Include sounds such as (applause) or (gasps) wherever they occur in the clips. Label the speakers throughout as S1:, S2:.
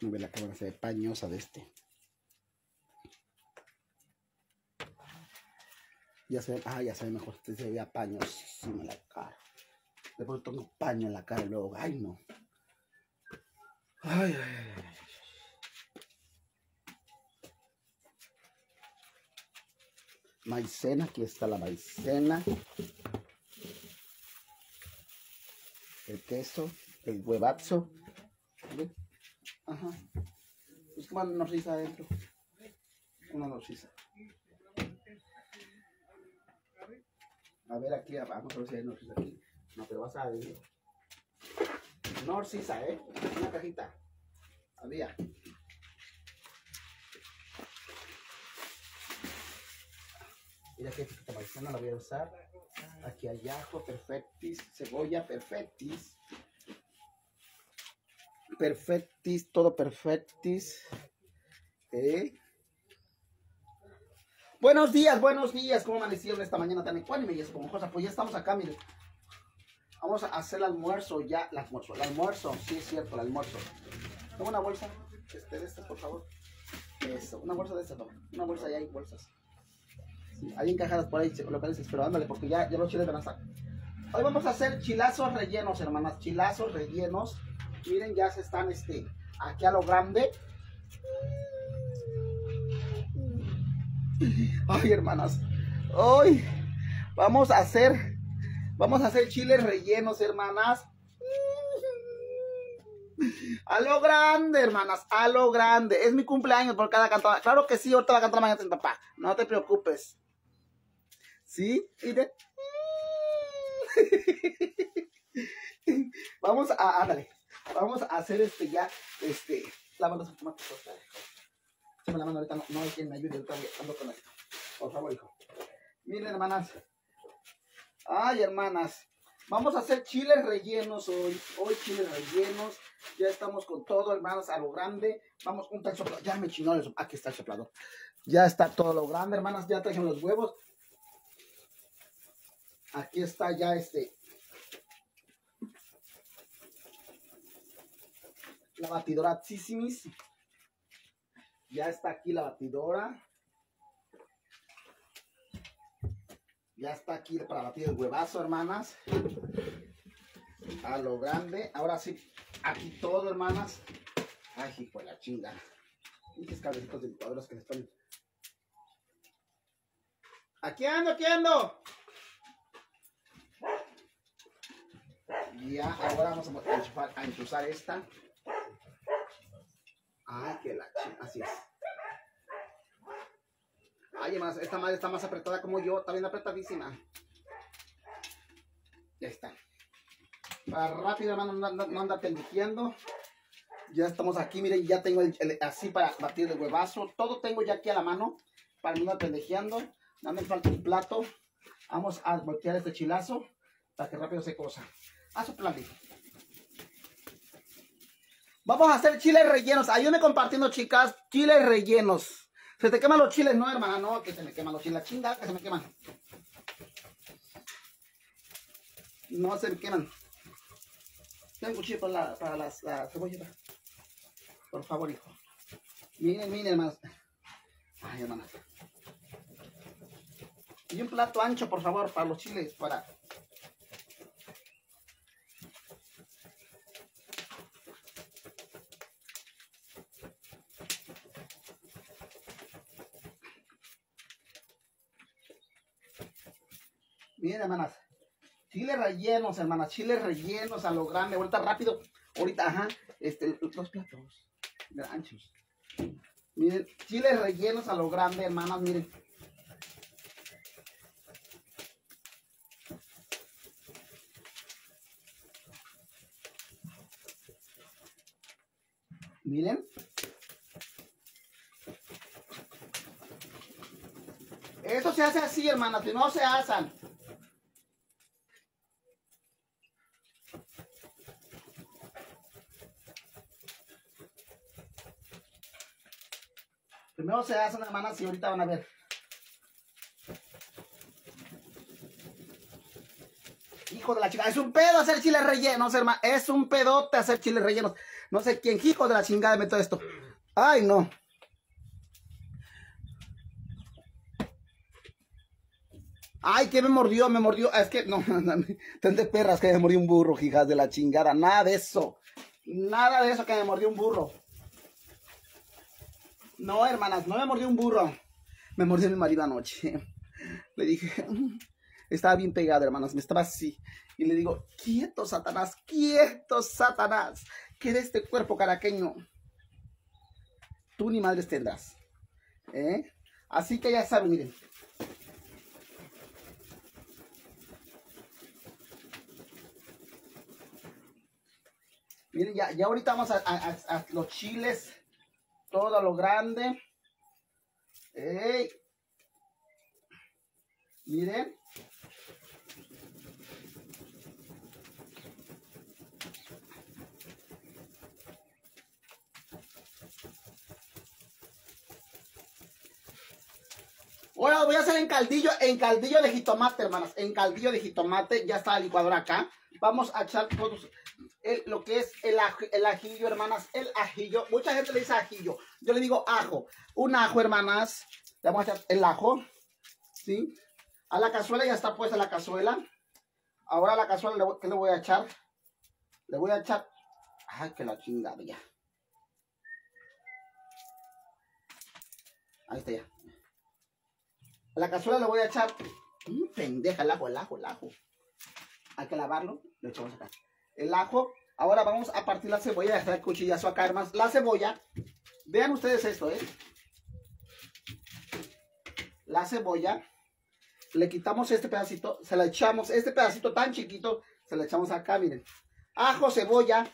S1: Ve la cámara, se ve pañosa de este. Ya se ve, ah, ya se ve mejor. Este se veía pañosísima la cara. Después tengo paño en la cara y luego, ay no. Ay, ay, ay. Maicena, aquí está la maicena. El queso, el huevazo. Ajá. Es una norcisa adentro. Una norcisa. A ver aquí, vamos a ver si hay norcisa aquí. No, pero vas a ver. Norcisa, ¿eh? Una cajita. Había. Mira que esta maicena la voy a usar. Aquí hay ajo, perfectis, cebolla, perfectis. Perfectis, todo perfectis. ¿Eh? Buenos días, buenos días. ¿Cómo amanecieron esta mañana tan ecuánime y esponjosa? Pues ya estamos acá, miren. Vamos a hacer el almuerzo ya. El almuerzo, almuerzo. Sí, es cierto, el almuerzo. Toma una bolsa este, de estas, por favor. Eso, una bolsa de estas, no. Una bolsa, ya hay bolsas. Sí, hay encajadas por ahí, locales, pero ándale, porque ya, ya los chiles van a. Hoy vamos a hacer chilazos rellenos, hermanas. Chilazos rellenos. Miren, ya se están este, aquí a lo grande. Ay, hermanas. Hoy vamos a hacer, vamos a hacer chiles rellenos, hermanas. A lo grande, hermanas, a lo grande. Es mi cumpleaños por cada cantada. Claro que sí, ahorita va a cantar mañana mi papá. No te preocupes. ¿Sí? Y de... (laughs) Vamos a, ándale. Vamos a hacer este ya, este, lavando su tomate. Échame la mano ahorita, no, hay quien me ayude, ando con esto. Por favor, hijo. Miren, hermanas. Ay, hermanas. Vamos a hacer chiles rellenos hoy. Hoy chiles rellenos. Ya estamos con todo, hermanas, a lo grande. Vamos, un soplador. Ya me chinó el Aquí está el soplador. Ya está todo lo grande, hermanas. Ya trajeron los huevos. Aquí está ya este. La batidora Tsissimis. Ya está aquí la batidora. Ya está aquí para batir el huevazo, hermanas. A lo grande. Ahora sí, aquí todo, hermanas. Ay, hijo de la chinga. Pinches cablecitos de licuadoras que les ponen. Aquí ando, aquí ando. Ya, ahora vamos a enchufar, a enchufar esta. Ay, que la. Así es. Ay, hermanas, esta madre está más apretada como yo, está bien apretadísima. Ya está. Para rápido, hermano, no, no, no anda pendiqueando. Ya estamos aquí, miren, ya tengo el- así para batir el huevazo. Todo tengo ya aquí a la mano para no andar pendejeando. No me falta un plato. Vamos a voltear este chilazo para que rápido se cosa. A su plan. Vamos a hacer chiles rellenos. Ayúdenme compartiendo, chicas. Chiles rellenos. Se te queman los chiles, no, hermana, no, que se me queman los chiles. La chinga, que se me queman. No se me queman. Tengo cuchillo para, la, para las la cebolla. Por favor, hijo. Miren, miren, hermanas. Ay, hermanas. Y un plato ancho, por favor, para los chiles, para... Miren, hermanas. Chiles rellenos, hermanas. Chiles rellenos a lo grande. Ahorita rápido. Ahorita, ajá. Este, dos platos. Anchos. Miren, chiles rellenos a lo grande, hermanas. Miren. Miren. Eso se hace así, hermanas, que no se asan. Primero se hacen, hermanas, y ahorita van a ver. Hijo de la chica. Es un pedo hacer chiles rellenos, hermano. Es un pedote hacer chiles rellenos. No sé quién hijo de la chingada me todo esto. Ay, no. Ay, que me mordió, me mordió. Es que no, (laughs) ten de perras que me mordió un burro, hijas de la chingada. Nada de eso. Nada de eso que me mordió un burro. No, hermanas, no me mordió un burro. Me mordió mi marido anoche. Le dije, estaba bien pegado, hermanas, me estaba así. Y le digo, quieto, Satanás, quieto, Satanás, que de este cuerpo caraqueño tú ni madres tendrás. ¿eh? Así que ya saben, miren. Miren, ya, ya ahorita vamos a, los chiles, todo lo grande. ¡Ey! Miren. Ahora voy a hacer en caldillo, en caldillo de jitomate, hermanas. En caldillo de jitomate, ya está la licuadora acá. Vamos a echar todos lo que es el, el ajillo, hermanas. El ajillo. Mucha gente le dice ajillo. Yo le digo ajo. Un ajo, hermanas. Le vamos a echar el ajo. ¿Sí? A la cazuela ya está puesta la cazuela. Ahora a la cazuela, ¿qué le voy a echar? Le voy a echar... Ay, que la chingada ya. Ahí está ya. A la cazuela le voy a echar... Mmm, pendeja, el ajo, el ajo, el ajo. Hay que lavarlo. Le echamos acá. El ajo. Ahora vamos a partir la cebolla. Dejar el cuchillazo acá, hermanos. La cebolla. Vean ustedes esto, ¿eh? La cebolla le quitamos este pedacito, se la echamos, este pedacito tan chiquito, se le echamos acá, miren. Ajo, cebolla.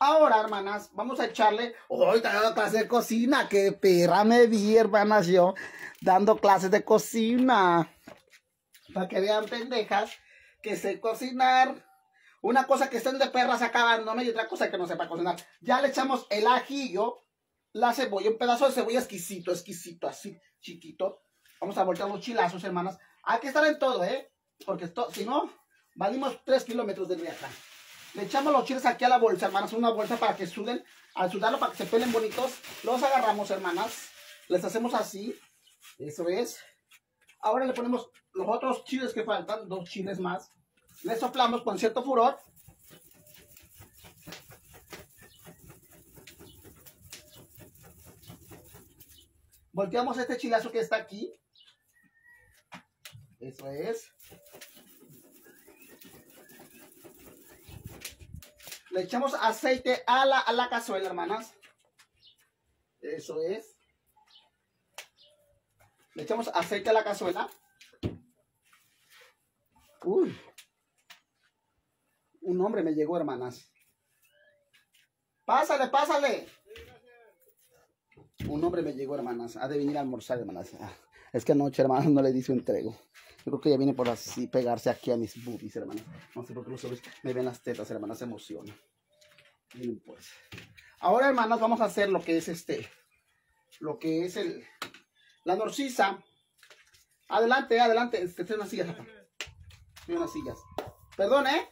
S1: Ahora, hermanas, vamos a echarle, ahorita dando clases de cocina, que perra me vi, hermanas, yo, dando clases de cocina. Para que vean, pendejas, que sé cocinar. Una cosa que estén de perras acabándome y otra cosa que no sepa cocinar. Ya le echamos el ajillo, la cebolla, un pedazo de cebolla exquisito, exquisito, así, chiquito. Vamos a voltear los chilazos, hermanas. Hay que estar en todo, ¿eh? Porque esto, si no, valimos 3 kilómetros de acá. Le echamos los chiles aquí a la bolsa, hermanas. Una bolsa para que suden. Al sudarlo, para que se pelen bonitos. Los agarramos, hermanas. Les hacemos así. Eso es. Ahora le ponemos los otros chiles que faltan. Dos chiles más. Le soplamos con cierto furor. Volteamos este chilazo que está aquí. Eso es. Le echamos aceite a la, a la cazuela, hermanas. Eso es. Le echamos aceite a la cazuela. Uy. Un hombre me llegó, hermanas. Pásale, pásale. Un hombre me llegó, hermanas. Ha de venir a almorzar, hermanas. Ah, es que anoche, hermanas, no le dice un entrego. Yo creo que ya viene por así pegarse aquí a mis boobies, hermano. No sé por qué los hombres me ven las tetas, hermanas, se emocionan. Miren pues. Ahora, hermanas, vamos a hacer lo que es este, lo que es el, la norcisa. Adelante, adelante. Estoy unas sillas, papá. Unas sillas. Perdón, ¿eh?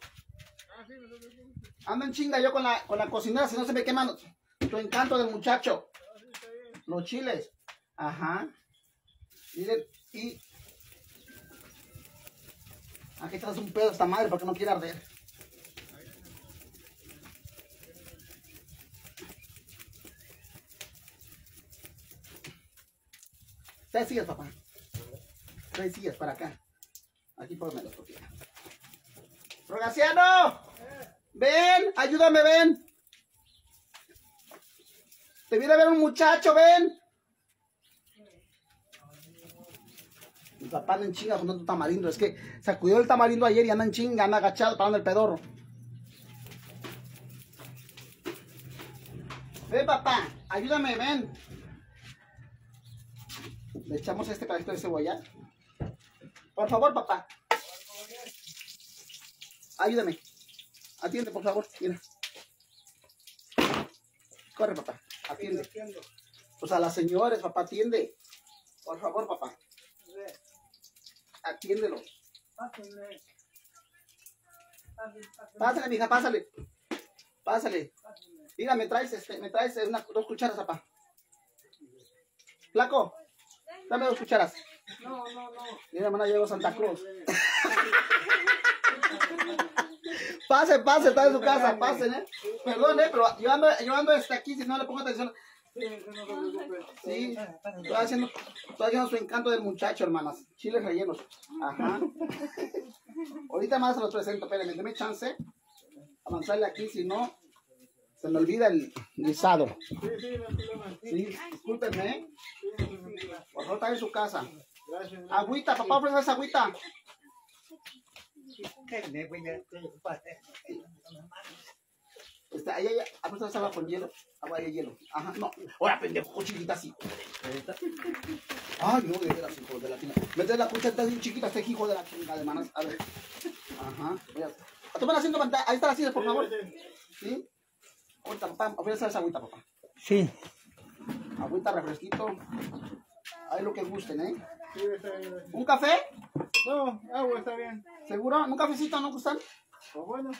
S1: Ando en chinga yo con la, con la cocinera, si no se me queman tu encanto del muchacho. Los chiles. Ajá. Miren, y Aquí traes un pedo esta madre porque no quiere arder. Trae sillas, papá. Trae sillas para acá. Aquí pónmelos porque. ¡Rogaciano! ¡Ven! ¡Ayúdame, ven! Te viene a ver un muchacho, ven. Papá anda en chinga con tanto tamarindo. Es que sacudió el tamarindo ayer y anda en chinga, anda agachado parando el pedorro. Ven, papá, ayúdame, ven. Le echamos este pedacito de cebolla. Por favor, papá. Ayúdame. Atiende, por favor. Mira. Corre, papá. Atiende. Pues a las señores, papá, atiende. Por favor, papá atiéndelo. Pásale, mija, pásale. Pásale. Mira, me traes, este, me traes una, dos cucharas, papá. Flaco, dame dos cucharas.
S2: No, no, no.
S1: Mira, hermana, llegó Santa Cruz. (laughs) (laughs) pase, pase, está en su casa, pasen, eh. Perdón, eh, pero yo ando, yo ando este aquí, si no le pongo atención.
S2: Sí,
S1: estoy haciendo, estoy haciendo su encanto del muchacho, hermanas. Chiles rellenos. Ajá. Ahorita más se los presento, espérenme, déme chance. Avanzarle aquí, si no, se me olvida el guisado.
S2: Sí,
S1: discúlpenme, ¿eh? Por favor, está en su casa. Agüita, papá, ofrece esa agüita. Está, ahí, ahí, apuesta esa agua con hielo. Agua de hielo. Ajá, no. Ahora, pendejo, chiquita así. Ay, no, de veras, hijo de la chingada. Mete la cucha, está bien chiquita, este hijo de la chingada, de manas. A ver. Ajá. Mira. Tomen haciendo pantalla. Ahí está la silla, por favor. ¿Sí? Ahorita, papá, ofrece esa agüita, papá.
S3: Sí.
S1: Agüita, refresquito. Ahí lo que gusten, ¿eh?
S2: Sí, está bien. gracias.
S1: ¿Un café?
S2: No, agua está bien.
S1: ¿Seguro? ¿Un cafecito no gustan?
S2: Pues bueno.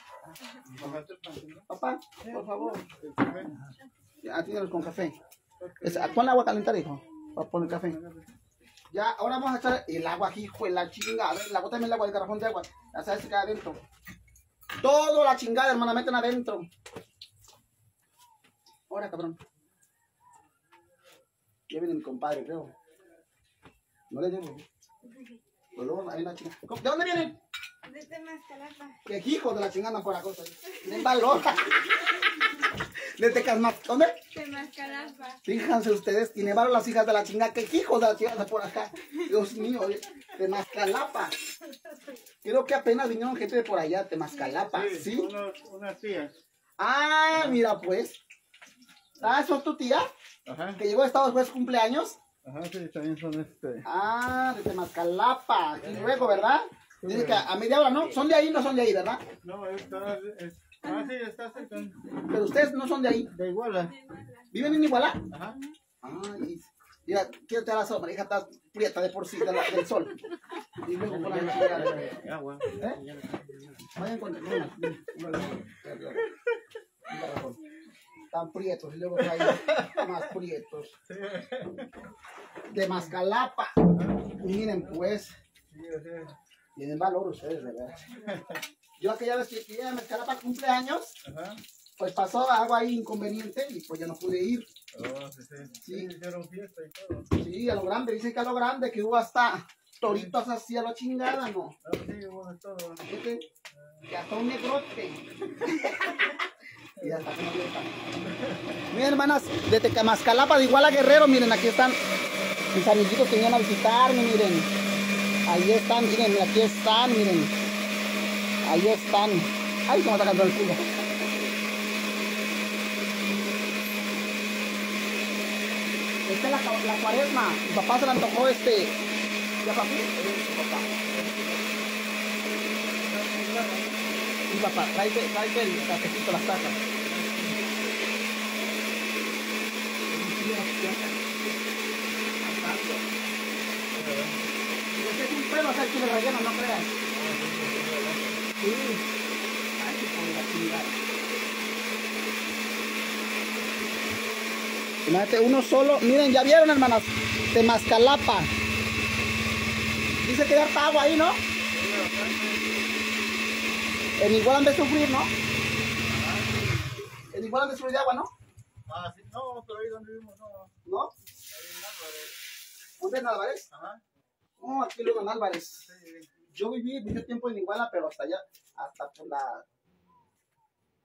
S1: Papá, por favor. Ya, tínelos con café. Es, pon agua a calentar, hijo. Para poner café. Ya, ahora vamos a echar el agua aquí, hijo la chingada. A ver, la bota el agua, el garrafón de agua. Ya sabes que queda adentro. Todo la chingada, hermana, meten adentro. Ahora, cabrón. Ya viene mi compadre, creo. No le debo. Pues luego hay una chingada. ¿De dónde vienen?
S4: Desde Mascalapa.
S1: Que hijo de la chingada por la cosa. Tienen valor. De Tecasmac. ¿Dónde?
S4: De Mascalapa.
S1: Fíjense ustedes, tiene valor las hijas de la chingada. Que hijos de la chingada por acá. Dios mío, de, de Mascalapa. Creo que apenas vinieron gente de por allá, de Mascalapa. ¿Sí?
S2: Unos, unas tías.
S1: Ah, mira pues. Ah, ¿eso es tu tía?
S2: Ajá.
S1: Que llegó de Estados Unidos cumpleaños.
S2: Ajá, sí, también son este.
S1: Ah, de Temascalapa. Y luego, ¿verdad? Dice que a media hora, ¿no? Son de ahí, no son de ahí, ¿verdad?
S2: No, está. Es, ah, sí, está cerca.
S1: Pero ustedes no son de ahí.
S2: De Iguala.
S1: ¿Viven en Igualá?
S2: Ajá.
S1: Ay, mira, quiero te la sombra, hija está prieta de por sí de la- del sol. Y luego con la chingada.
S2: Agua.
S1: ¿Eh? Vayan con (laughs) una, Están prietos y luego traen más prietos. De Mascalapa. Miren pues, tienen valor ustedes, de verdad. Yo aquella vez que fui a Mascalapa cumpleaños,
S2: Ajá.
S1: pues pasó algo ahí inconveniente y pues ya no pude ir.
S2: Oh, sí, sí. Hicieron fiesta y todo.
S1: Sí, a lo grande, dice que a lo grande, que hubo hasta toritos así a la chingada, ¿no?
S2: Ah, sí, hubo de todo.
S1: Que hasta un negrote. (laughs) (laughs) Miren, hermanas, de Tecamascalapa de Iguala Guerrero, miren, aquí están mis amiguitos que vinieron a visitarme, miren. Ahí están, miren, aquí están, miren. Ahí están. Ay, cómo está cantando el culo. Esta es la, la cuaresma. Mi papá se le antojó este. Mi papá, tráete, tráete el cafecito, las chingada. Imagínate, uno solo. Miren, ya vieron, hermanas. De Mascalapa. Dice que ya está agua ahí, ¿no? En igual han de sufrir, ¿no? En igual han de sufrir de agua, ¿no?
S2: Ah, sí. No, pero ahí donde vivimos, no.
S1: ¿No?
S2: Ahí en Álvarez.
S1: ¿Dónde en Álvarez?
S2: Ajá.
S1: No, aquí luego en Álvarez.
S2: Sí.
S1: Yo viví mucho tiempo en Iguala, pero hasta allá, hasta por la...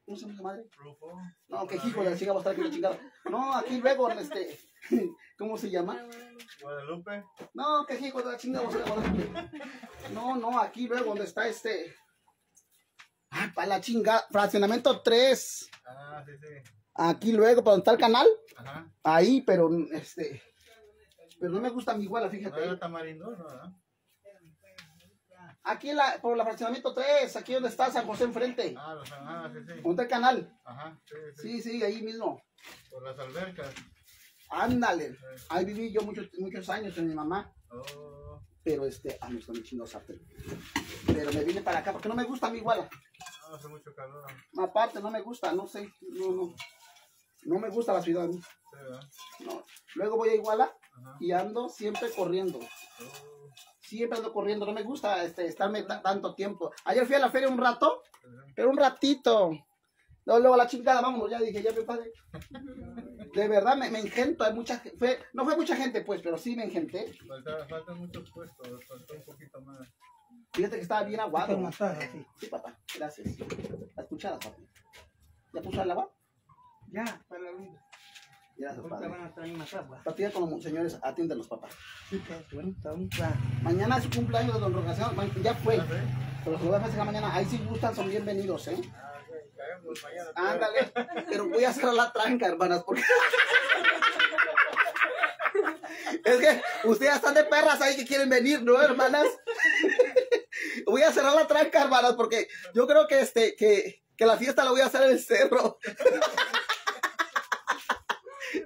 S1: ¿Cómo se llama madre?
S2: Rufo.
S1: No, que hijo de la chica va a estar aquí la chingada. No, aquí luego, en este... (laughs) ¿Cómo se llama?
S2: Guadalupe.
S1: No, que hijo de la chingada va a estar No, no, aquí luego donde está este... Para la chingada. Fraccionamiento 3.
S2: Ah, sí, sí.
S1: Aquí luego, para donde está el canal.
S2: Ajá.
S1: Ahí, pero este... Pero no me gusta mi iguala,
S2: No era
S1: fíjate.
S2: tamarindo, ¿no?
S1: Aquí la, por el fraccionamiento 3, aquí donde está San José enfrente.
S2: Ah, los, ah, sí, sí.
S1: Donde está el canal.
S2: Ajá, sí, sí.
S1: Sí, sí, ahí mismo.
S2: Por las albercas.
S1: Ándale. Ahí viví yo muchos, muchos años con mi mamá.
S2: Oh,
S1: pero este, a mí está muy chingado sartén. Pero me vine para acá porque no me gusta mi iguala.
S2: No, hace mucho calor.
S1: Aparte, no me gusta, no sé, no, no. No me gusta la ciudad a mí.
S2: Sí.
S1: No. Luego voy a Iguala
S2: Ajá.
S1: y ando siempre corriendo.
S2: Oh,
S1: Siempre ando corriendo, no me gusta este, estarme ta- tanto tiempo. Ayer fui a la feria un rato, pero un ratito. Luego, luego a la chingada, vámonos, ya dije, ya me padre. De verdad me, me engento, hay mucha fue, no fue mucha gente pues, pero sí me engenté.
S2: Falta, faltan muchos puestos, falta un poquito más.
S1: Fíjate que estaba bien aguado. Sí, papá, gracias. La escuchada, papi. ¿Ya puso el agua?
S3: Ya, para la vida.
S1: Gracias, padre.
S3: van a traer más agua.
S1: Partida con los señores, atienden los papás.
S3: Sí, pues.
S1: Mañana es su cumpleaños de Don Rogación, ya fue.
S2: ¿Ah, sí?
S1: Pero se lo voy a festejar mañana. Ahí si gustan, son bienvenidos, ¿eh?
S2: Mañana.
S1: Ándale. Pero voy a hacer la tranca, hermanas, porque. (laughs) Es que ustedes están de perras ahí que quieren venir, ¿no, hermanas? (laughs) Voy a cerrar la tranca, hermanas, porque yo creo que este, que, que la fiesta la voy a hacer en el cerro. (laughs)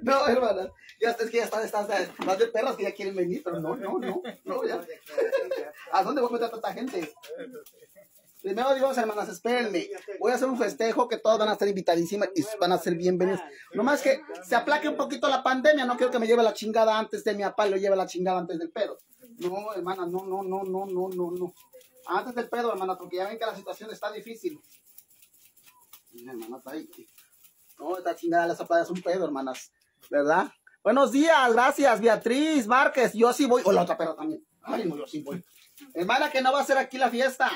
S1: No, hermanas. Ya es que ya están, están, están más de perras que ya quieren venir, pero no, no, no, no, ya. ¿A dónde voy a meter a tanta gente? Primero Dios, hermanas, espérenme. Voy a hacer un festejo que todos van a estar invitadísimas y van a ser bienvenidos. Nomás que se aplaque un poquito la pandemia. No quiero que me lleve la chingada antes de mi papá y lo lleve la chingada antes del pedo. No, hermana, no, no, no, no, no, no, no. Antes del pedo, hermana, porque ya ven que la situación está difícil. Mira, hermana, ahí. No, esta chingada las playa es un pedo, hermanas. ¿Verdad? Buenos días, gracias, Beatriz Márquez. Yo sí voy. O la otra perra también. Ay, no, yo sí voy. Hermana, que no va a ser aquí la fiesta.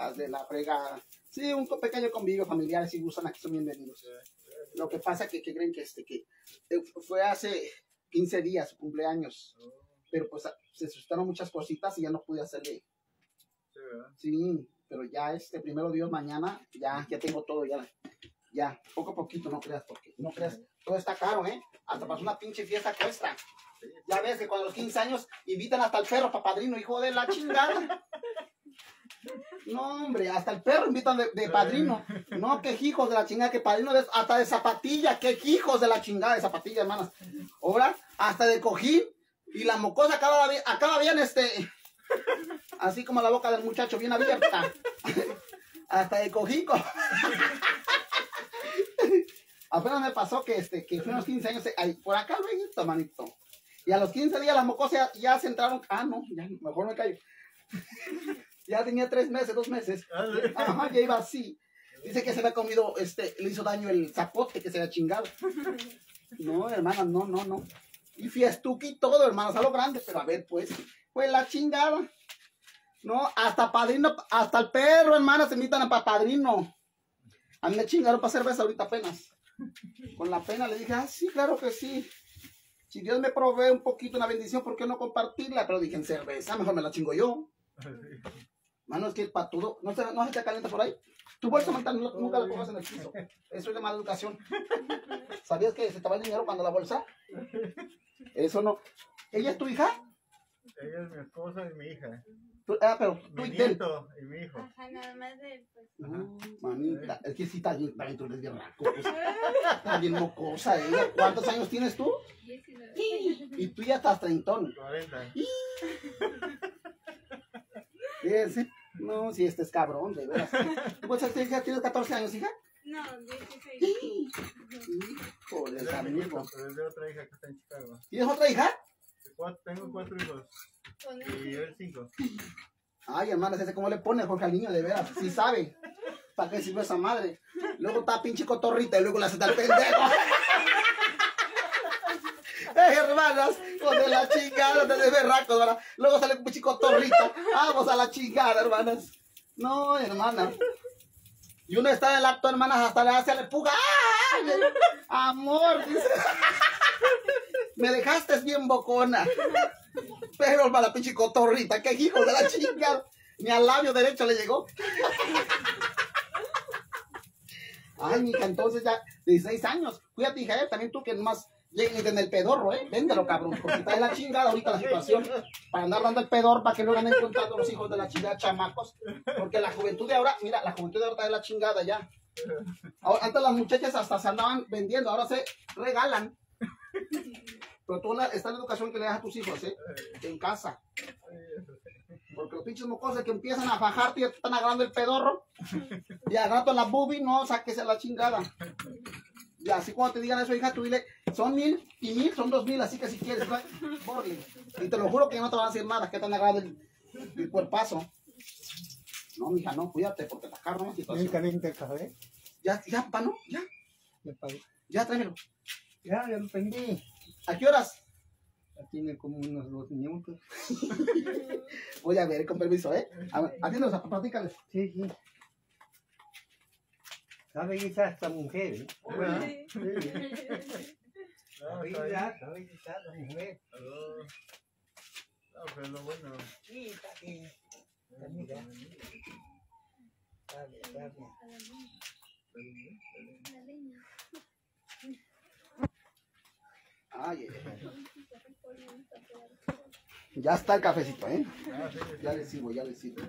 S1: De la fregada. Sí, un pequeño convivio familiar, si gustan, aquí son bienvenidos. Lo que pasa que, que creen que este, que eh, fue hace 15 días su cumpleaños, pero pues se suscitaron muchas cositas y ya no pude hacerle.
S2: Sí, ¿verdad?
S1: Sí, pero ya este, primero Dios, mañana, ya, ya tengo todo, ya, ya, poco a poquito, no creas, porque, no creas, todo está caro, ¿eh? Hasta para una pinche fiesta cuesta. Ya ves que cuando los 15 años invitan hasta el perro para padrino, hijo de la chingada. (laughs) No, hombre, hasta el perro invitan de, padrino. No, que hijos de la chingada, que padrino de- hasta de zapatilla, que hijos de la chingada de zapatilla, hermanas. Ahora, hasta de cojín. Y la mocosa acaba acaba bien, este. Así como la boca del muchacho, bien abierta. hasta de cojín. co- (laughs) Apenas me pasó que este, que fue unos 15 años, eh, ahí, por acá, luego, manito. Y a los 15 días las mocosas ya, ya se entraron. Ah, no, ya, mejor me callo. Ya tenía tres meses, dos meses.
S2: Ah. (laughs)
S1: Ajá, ya iba así. Dice que se había comido, este, le hizo daño el zapote que se había chingado. (laughs) No, hermana, no, no, no. Y fiestuki y todo, hermanas, a lo grande, pero a ver, pues, pues la chingada. No, hasta padrino, hasta el perro, hermanas, se invitan a pa- padrino. A mí me chingaron para cerveza ahorita apenas. Con la pena le dije, ah, sí, claro que sí. Si Dios me provee un poquito, una bendición, ¿por qué no compartirla? Pero dije, en cerveza, mejor me la chingo yo. (laughs) Mano, es que para todo, no se, no se te calienta por ahí. Tu bolsa mental no- nunca la pongas en el piso. Eso es de mala educación. ¿Sabías que se te va el dinero cuando la bolsa? Eso no. ¿Ella es tu hija?
S2: Ella es mi esposa y mi hija.
S1: Tú- ah, pero tú
S2: Mi
S1: y
S2: nieto y mi hijo.
S4: Ajá, nada más de pues.
S1: No, manita, es que sí está bien, también tú eres bien raco, pues. Está bien mocosa ella. ¿Cuántos años tienes tú?
S4: 19.
S1: Y tú ya estás treintón.
S2: 40.
S1: Fíjense. No, si este es cabrón, de veras. ¿Tú cuántos años hija? tienes 14 años, hija?
S4: No, 16.
S1: Joder,
S2: Ese es mi
S1: amigo.
S2: nieto, pero es de otra hija que está en Chicago.
S1: ¿Tienes otra hija?
S2: Cuatro- tengo cuatro hijos y él cinco.
S1: Ay, hermanas, ese cómo le pone Jorge al niño, de veras, sí sabe. ¿Para qué sirve esa madre? Luego está pinche cotorrita y luego le hace tal pendejo. (laughs) Hermanas, con de la chingada, de berracos, ¿verdad? Luego sale un pinche cotorrita. Vamos a la chingada, hermanas. No, hermana. Y uno está en el acto, hermanas, hasta le hace, le puga. ¡Ay! Amor, dice. Me dejaste bien bocona. Pero la pinche cotorrita, qué hijo de la chingada. Ni al labio derecho le llegó. Ay, mija, entonces ya 16 años. Cuídate, hija, eh, también tú que nomás lleguen en el pedorro, ¿eh? Véndelo, cabrón, porque está de la chingada ahorita la situación. Para andar dando el pedor, para que no anden encontrando los hijos de la chingada chamacos. Porque la juventud de ahora, mira, la juventud de ahora está de la chingada ya. Ahora, antes las muchachas hasta se andaban vendiendo, ahora se regalan. Pero tú la, está la educación que le das a tus hijos, ¿eh? En casa. Porque los pinches mocosos que empiezan a fajarte y están agarrando el pedorro. Y rato la boobie, no, sáquese la chingada. Y así cuando te digan eso, hija, tú dile, son mil y mil, son dos mil, así que si quieres, bórale. Y te lo juro que no te van a decir nada, que te han agarrado el, el cuerpazo. No, mija, no, cuídate, porque la carne es situación.
S3: caliente el café.
S1: Ya, ya, papá, ¿no? Ya,
S3: Me pagué.
S1: ya, tráemelo.
S3: Ya, ya lo prendí.
S1: ¿A qué horas?
S3: Ya tiene como unos dos minutos. (laughs)
S1: Voy a ver, con permiso, ¿eh? A ver, platícales.
S3: Sí, sí. ¿Sabe guisar esta mujer? ¿eh?
S4: Sí.
S2: No, está
S3: la mujer.
S2: Oh. No, pero lo bueno.
S3: Sí, está bien. Está. Está bien, está bien.
S1: Ay. Ya está el cafecito, ¿eh?
S2: Ah.
S1: Ya les sirvo, ya les sirvo.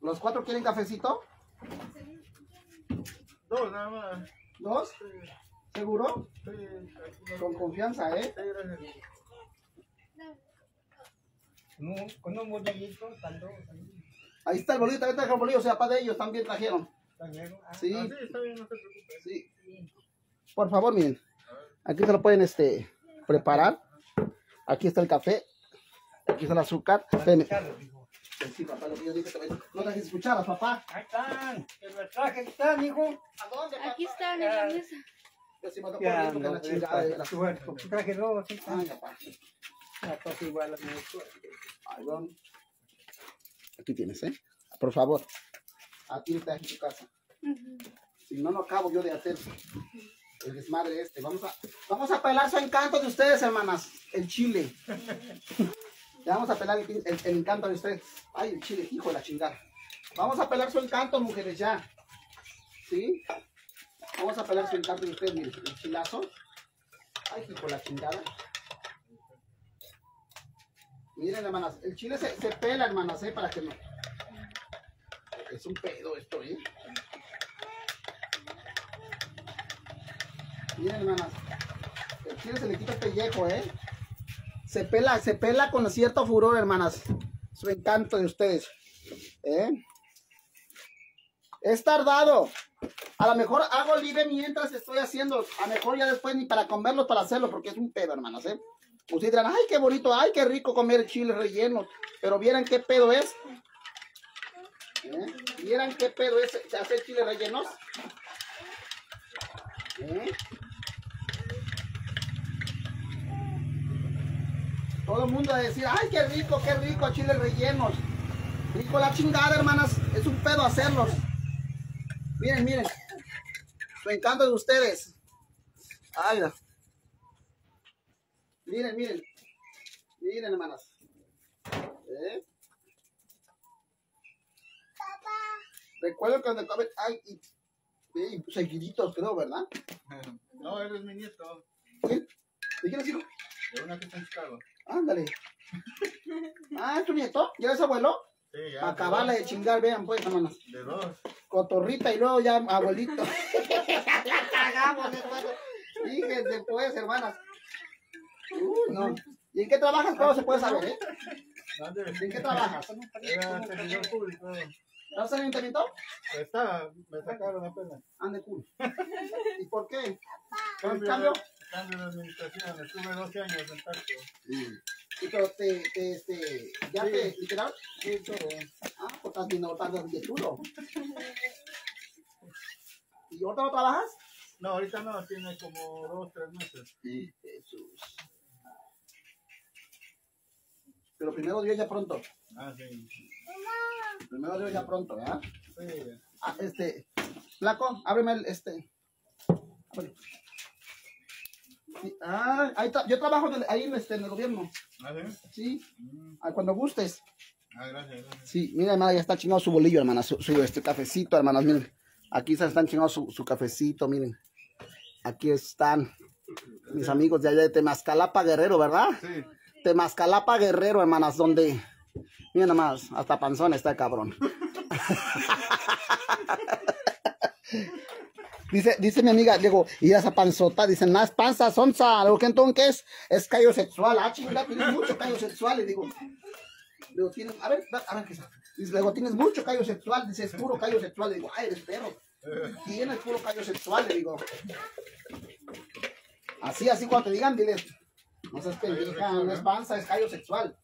S1: ¿Los cuatro quieren cafecito?
S2: Dos nada más.
S1: ¿Dos?
S2: Sí,
S1: ¿Seguro?
S2: sí, no-
S1: Con confianza, ¿eh?
S2: Sí, gracias.
S3: Con un, con un bolillito, tanto.
S1: Ahí está el bolillo, también trajeron bolillo, o sea, para de ellos también trajeron.
S3: También. Ah,
S1: Sí,
S2: Ah, sí, está bien, no se preocupe.
S1: sí. Por favor, miren. Aquí se lo pueden este, preparar. Aquí está el café. Aquí está el azúcar. Espérenme.
S3: Digo.
S1: Sí, papá, lo que yo dije también. No dejes escuchar, papá.
S3: Ahí están. El mensaje está, hijo.
S1: ¿A dónde, papá?
S4: Aquí están en la mesa.
S1: Yo sí me ando
S3: no,
S1: la chingada de la.
S3: Traje dos, sí,
S1: Ay, papá.
S3: La cosa igual a mi
S1: Ay, don. Aquí tienes, ¿eh? Por favor. Aquí está en tu casa. Si no, no acabo yo de hacer el desmadre este. Vamos a, vamos a pelar su encanto de ustedes, hermanas. El chile. Ya vamos a pelar el, encanto de ustedes. Ay, el chile, hijo de la chingada. Vamos a pelar su encanto, mujeres, ya. ¿Sí? Vamos a pelar su encanto de ustedes, miren. El chilazo. Ay, hijo de la chingada. Miren, hermanas, el chile se, se pela, hermanas, ¿eh? Para que no. Es un pedo esto, ¿eh? Miren, hermanas, el chile se le quita el pellejo, ¿eh? Se pela, se pela con cierto furor, hermanas. Su encanto de ustedes, ¿eh? Es tardado. A lo mejor hago libre mientras estoy haciendo. A lo mejor ya después ni para comerlo, para hacerlo, porque es un pedo, hermanas, ¿eh? Ustedes dirán, ay, qué bonito, ay, qué rico comer chile relleno. Pero vieran qué pedo es. ¿Eh? ¿Vieran qué pedo es hacer chile rellenos? ¿Eh? Todo el mundo va a decir, ay, qué rico, qué rico, chiles rellenos. Rico la chingada, hermanas. Es un pedo hacerlos. Miren, miren. Su encanto de ustedes. Ay, no. Miren, miren. Miren, hermanas. ¿Eh? Recuerdo cuando comen, ay, y, y seguiditos, creo, ¿verdad? (laughs)
S2: No, él es mi nieto.
S1: ¿Quién? ¿De quién es hijo?
S2: De una que está en Chicago.
S1: Ándale. Ah, ¿es tu nieto? ¿Ya es abuelo?
S2: Sí, ya.
S1: Para acabarla de chingar, vean pues, hermanas.
S2: De dos.
S1: Cotorrita y luego ya abuelito. La (laughs) cagamos después. Fíjense pues, hermanas. Uy, no. ¿Y en qué trabajas? ¿Cómo se puede saber, eh?
S2: ¿Dónde?
S1: ¿En qué trabajas?
S2: Era servidor público.
S1: ¿Estás en el ayuntamiento?
S2: Está, me sacaron apenas.
S1: Ande cool. (laughs) ¿Y por qué? ¿Por el
S2: Cambio,
S1: cambio?
S2: de administración. Estuve 12 años en Tacto.
S1: ¿Y pero te, te, este, ya
S2: Sí.
S1: te liquidaron?
S2: Sí, todo.
S1: Ah, pues estás bien, estás bien chulo. ¿Y ahorita no trabajas?
S2: No, ahorita no, tiene como dos, tres meses.
S1: Jesús. Pero primero Dios ya pronto.
S2: Ah, sí.
S1: Primero Dios ya pronto, ¿verdad?
S2: Sí.
S1: Ah, este. Flaco, ábreme el, este. ábrele. Sí, Ah, ahí. Yo trabajo en el- ahí en, este, en el gobierno.
S2: ¿Ah, sí?
S1: Sí.
S2: Mm.
S1: Ah, cuando gustes.
S2: Ah, gracias, gracias.
S1: Sí, mira, hermana, ya está chingado su bolillo, hermana. Su, su, este cafecito, hermanas, miren. Aquí se están chingando su, su cafecito, miren. Aquí están mis amigos de allá de Temascalapa Guerrero, ¿verdad?
S2: Sí.
S1: Temascalapa Guerrero, hermanas, donde. Miren nomás, hasta panzón está el cabrón. (laughs) Dice, dice mi amiga, digo, y esa panzota, dicen, más panza, sonza, lo que entonces es, es callo sexual, ah, chinga, tienes mucho callo sexual, y digo, Luego tienes, a ver, a ver qué. Dice, luego tienes mucho callo sexual, dice, es puro callo sexual. Le digo, ay, eres perro. Tienes puro callo sexual, le digo. Así, así, cuando te digan, diles, no seas pendeja, no es panza, es callo sexual.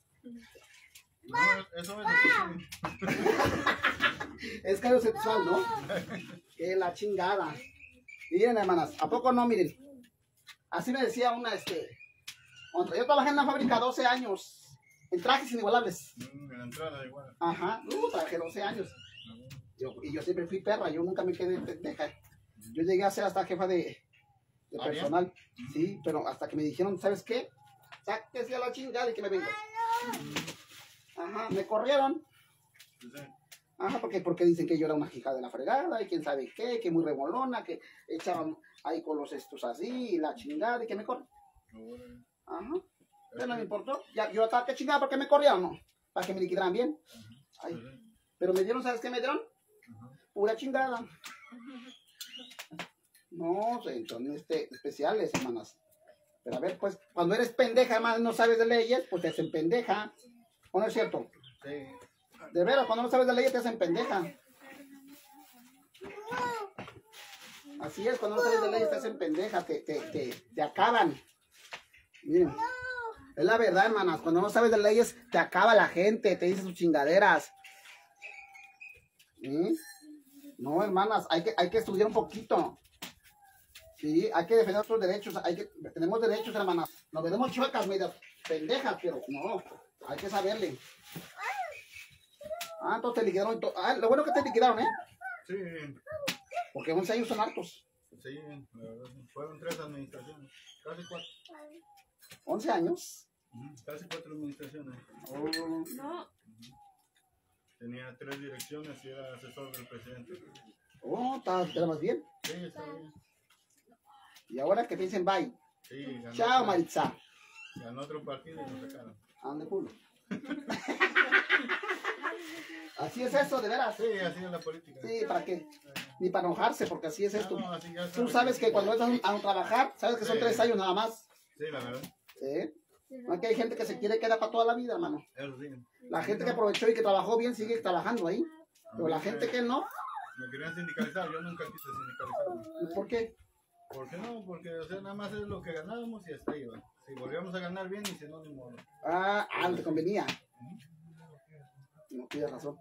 S2: No, eso es eso sí.
S1: Es callo sexual, ¿no? (laughs) Que la chingada. Miren, hermanas, ¿a poco no? Miren. Así me decía una, este. otra. Yo trabajé en la fábrica 12 años. En trajes inigualables.
S2: Mm, En la entrada igual.
S1: Ajá. Uh, trabajé 12 años. Yo- y yo siempre fui perra, yo nunca me quedé pendeja. Yo llegué a ser hasta jefa de, personal. Sí, pero hasta que me dijeron, ¿sabes qué? Sáquese a la chingada y que me vengo. Ajá, me corrieron. Ajá, porque, porque dicen que yo era una hija de la fregada y quién sabe qué, que muy remolona, que echaban ahí con los estos así y la chingada y que me corren. Ajá, pero no me importó. Ya, yo estaba que chingada porque me corrieron, ¿no? Para que me liquidaran bien. Ay, pero me dieron, ¿sabes qué me dieron? Pura chingada. No, se- son este, especiales, hermanas. Pero a ver, pues, cuando eres pendeja, además no sabes de leyes, pues te hacen pendeja. ¿O no es cierto?
S2: Sí.
S1: De veras, cuando no sabes de leyes te hacen pendeja. Así es, cuando no sabes de leyes te hacen pendeja, te, te, te, te acaban. Miren, es la verdad, hermanas, cuando no sabes de leyes te acaba la gente, te dice sus chingaderas. ¿Mm? No, hermanas, hay que, hay que estudiar un poquito. Sí, hay que defender nuestros derechos, hay que, tenemos derechos, hermanas. Nos veremos chuecas, medias pendejas, pero no, hay que saberle. Ah, entonces te liquidaron. to- Ah, lo bueno que te liquidaron, ¿eh?
S2: Sí,
S1: Porque 11 años son hartos.
S2: sí, la verdad. Fueron tres administraciones. Casi cuatro.
S1: 11 años.
S2: Casi cuatro administraciones.
S1: Oh,
S4: No,
S2: Tenía tres direcciones y era asesor del presidente.
S1: oh, está, está más bien.
S2: Sí, está bien.
S1: Y ahora que piensen, bye.
S2: Sí, ganó,
S1: Chao, Maritza.
S2: ganó otro partido y lo sacaron.
S1: ¿A dónde culo? (laughs) Así es eso, de veras.
S2: Sí, así es la política.
S1: Sí, ¿para qué? Ni para enojarse, porque así es esto.
S2: no, así ya
S1: Tú
S2: sabes
S1: que cuando entras a trabajar, sabes que son
S2: Sí.
S1: tres años nada más.
S2: Sí, la verdad.
S1: ¿Sí? Que hay gente que se quiere quedar para toda la vida, hermano. La gente que aprovechó y que trabajó bien sigue trabajando ahí. Pero la gente que no,
S2: Me querían sindicalizar, yo nunca quise sindicalizarme.
S1: ¿por qué?
S2: ¿Por qué no? Porque, o sea, nada más es lo que ganábamos y hasta iba. Si volvíamos a ganar bien y si no, ni modo.
S1: Ah, ah, no te convenía. Tienes razón.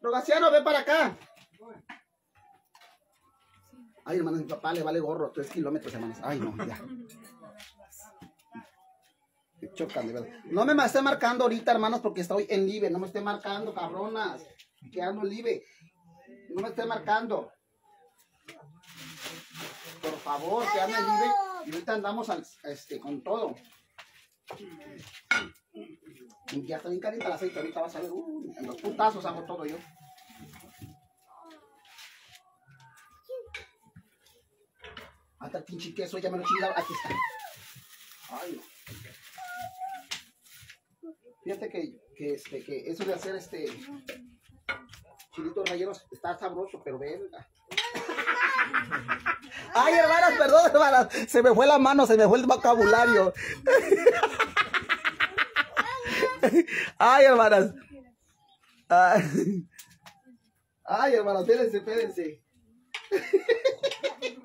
S1: Rogaciano, ven para acá. Ay, hermano, mi papá le vale gorro, tres kilómetros, hermanos. Ay, no, ya. Chocan, de verdad. No me esté marcando ahorita, hermanos, porque estoy en live. No me esté marcando, cabronas. Que ando live. No me esté marcando. Por favor, que ande live. Y ahorita andamos al, este, con todo. Y ya está bien caliente el aceite, ahorita vas a ver, uh, en los putazos hago todo yo. Hasta el pinche queso ya me lo chingaba, aquí está. Ay, no. Fíjate que, que, este, que eso de hacer este chilitos rellenos está sabroso, pero verga. (laughs) Ay, hermanas, perdón, hermanas. Se me fue la mano, se me fue el vocabulario. (laughs) Ay, hermanas. Ay, hermanas, espérense, espérense. (laughs)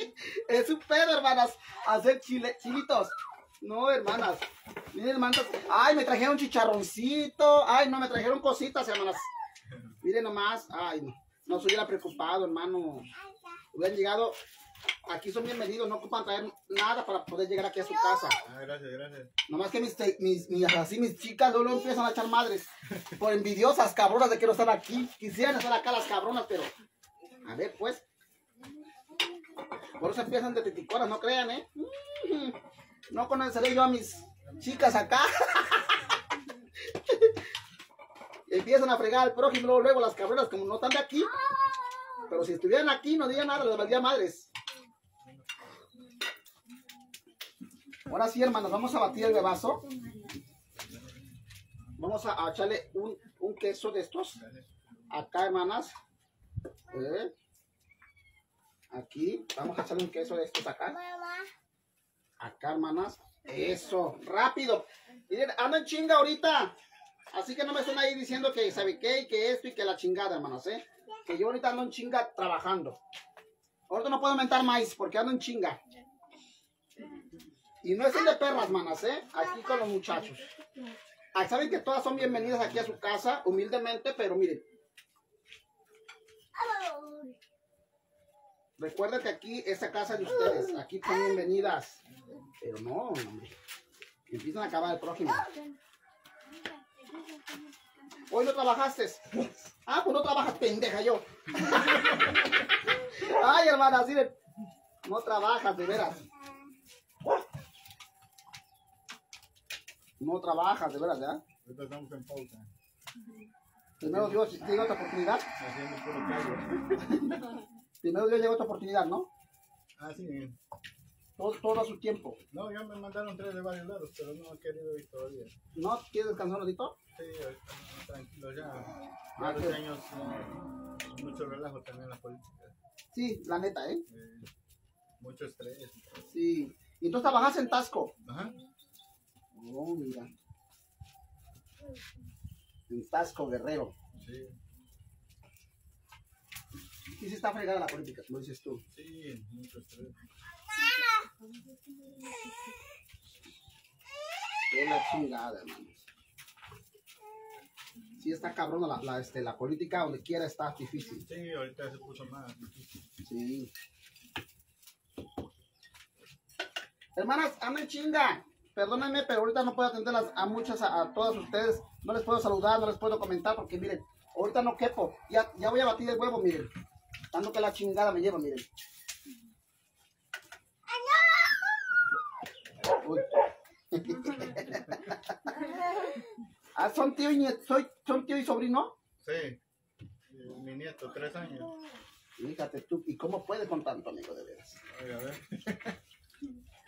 S1: Es un pedo, hermanas, hacer chile, chilitos. No, hermanas. Miren, hermanas. Ay, me trajeron chicharroncito. Ay, no, me trajeron cositas, hermanas. Miren nomás. Ay, no. No se hubiera preocupado, hermano. Hubieran llegado. Aquí son bienvenidos, no ocupan traer nada para poder llegar aquí a su casa.
S2: Ah, gracias, gracias.
S1: Nomás que mis, mis, mis, así mis chicas luego empiezan a echar madres. (laughs) Por envidiosas, cabronas de que no están aquí. Quisieran estar acá las cabronas, pero. A ver, pues. Por eso empiezan de teticoras, no crean, ¿eh? No conoceré yo a mis chicas acá. (laughs) Empiezan a fregar al prójimo, luego, luego las cabronas, como no están de aquí. Pero si estuvieran aquí, no dirían nada, les valdría madres. Ahora sí, hermanos, vamos a batir el bebazo. Vamos a, echarle un, queso de estos. Acá, hermanas. ¿Eh? Aquí. Vamos a echarle un queso de estos acá. Acá, hermanas. Eso. Rápido. Miren, ando en chinga ahorita. Así que no me estén ahí diciendo que sabe qué y que esto y que la chingada, hermanos, ¿eh? Que yo ahorita ando en chinga trabajando. Ahorita no puedo mentar maíz porque ando en chinga. Y no es el de perras, manas, ¿eh? Aquí con los muchachos. Ah, Saben que todas son bienvenidas aquí a su casa, humildemente, pero miren. Recuerden que aquí, esta casa de ustedes, aquí son bienvenidas. Pero no, hombre. Empiezan a acabar el prójimo. Hoy no trabajaste. Ah, pues no trabajas, pendeja yo. (laughs) Ay, hermana, así. No trabajas, de veras. No trabajas, de veras, ¿ya?
S2: Ahorita estamos en pausa.
S1: Primero Dios llega otra oportunidad.
S2: Haciendo puro callo. (laughs)
S1: Primero Dios llega otra oportunidad, ¿no?
S2: Ah, sí.
S1: Todo, todo a su tiempo.
S2: No, ya me mandaron tres de varios lados, pero no he querido ir todavía.
S1: ¿No quieres descansar un ratito?
S2: Sí, ahorita tranquilo, ya.
S1: Ah,
S2: Ya los
S1: qué-
S2: años, eh, mucho relajo también en la política.
S1: Sí, la neta, ¿eh?
S2: eh, mucho estrés.
S1: Sí. Y tú trabajas en Tasco.
S2: Ajá.
S1: Oh, mira. En Tasco, Guerrero.
S2: Sí,
S1: Sí, sí está fregada la política, como dices tú.
S2: sí, mucho estrés.
S1: Es la chingada, hermanos. Sí está cabrona la, la, este, la política, donde quiera está difícil.
S2: Sí, ahorita se puso más difícil.
S1: Sí. Hermanas, anden chinga. Perdónenme, pero ahorita no puedo atender las- a muchas, a, a todas ustedes. No les puedo saludar, no les puedo comentar porque miren, ahorita no quepo. Ya, ya voy a batir el huevo, miren. Dando que la chingada me lleva, miren. Uy. (laughs) ah, son tío y nieto, soy, son tío y sobrino.
S2: Sí, mi nieto, tres años.
S1: Fíjate tú, ¿y cómo puede con tanto amigo de veras?
S2: Ay, a ver. (laughs)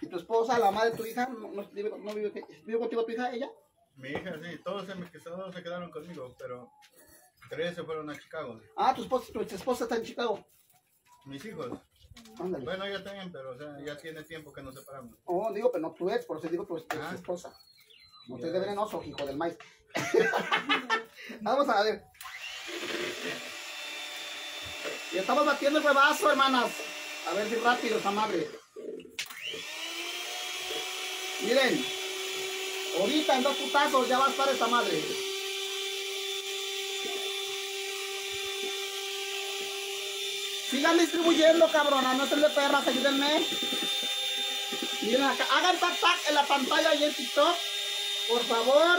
S1: ¿Y tu esposa, la madre de tu hija, no, no vive, no vive, vive contigo tu hija, ella?
S2: Mi hija, sí, todos se, me, todos se quedaron conmigo, pero tres se fueron a Chicago.
S1: Ah, tu esposa, tu esposa está en Chicago.
S2: Mis hijos,
S1: Ándale.
S2: bueno, ella también, pero o sea, ya tiene tiempo que nos separamos.
S1: Oh, digo, pero no tu ex, por eso digo tu, tu
S2: Ah.
S1: esposa. No te de venenoso, hijo del maíz. (laughs) Vamos a ver. Y estamos batiendo el huevazo, hermanas. A ver si rápido, esa madre. Miren. Ahorita en dos putazos ya va a estar esta madre. Sigan distribuyendo, cabrona. No estén de perras, ayúdenme. Miren acá, hagan tac tac en la pantalla y en TikTok, por favor.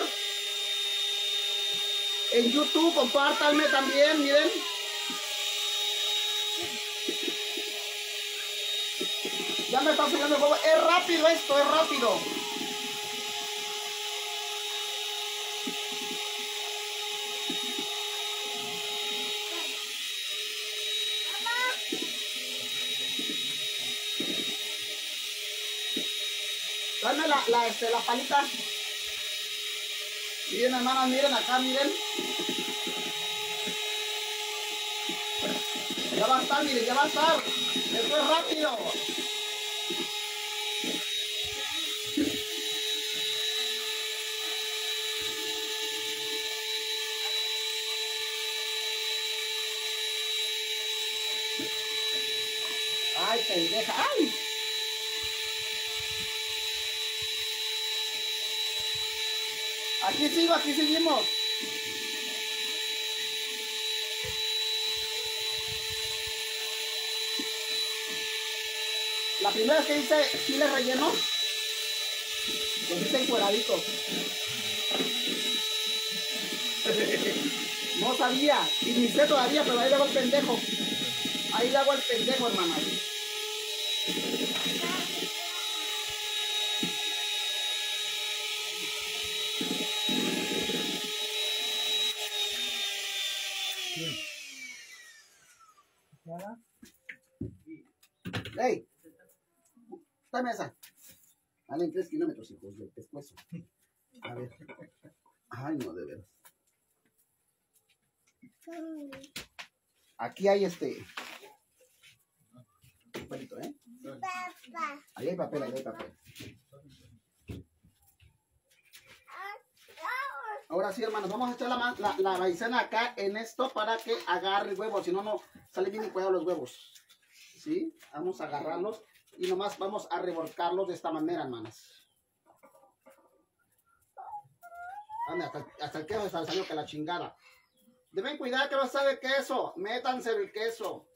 S1: En YouTube, compártanme también, miren. Ya me está subiendo el juego. Es rápido esto, es rápido. Dame la, la, este, la palita. Miren, hermanas, miren acá, miren. Ya va a estar, miren, ya va a estar. Esto es rápido. Ay, pendeja. Ay. Aquí sigo, aquí seguimos. La primera vez que hice chile relleno, lo hice encueradito. No sabía, y ni sé todavía, pero ahí le hago el pendejo. Ahí le hago el pendejo, hermana.
S3: ¿Ya?
S1: ¡Ey! Dame esa. Valen tres kilómetros, hijos del pescuezo. A ver. Ay, no, de veras. Aquí hay este. Papelito, ¿eh? Ahí hay papel, ahí hay papel. Ahora sí, hermanos, vamos a echar la, la, la maicena acá en esto para que agarre el huevo, si no, no sale bien cuidado los huevos. ¿Sí? Vamos a agarrarlos y nomás vamos a revolcarlos de esta manera, hermanas. Anda, hasta, hasta el queso salió que la chingada. Deben cuidar que no sabe queso. Métanse el queso.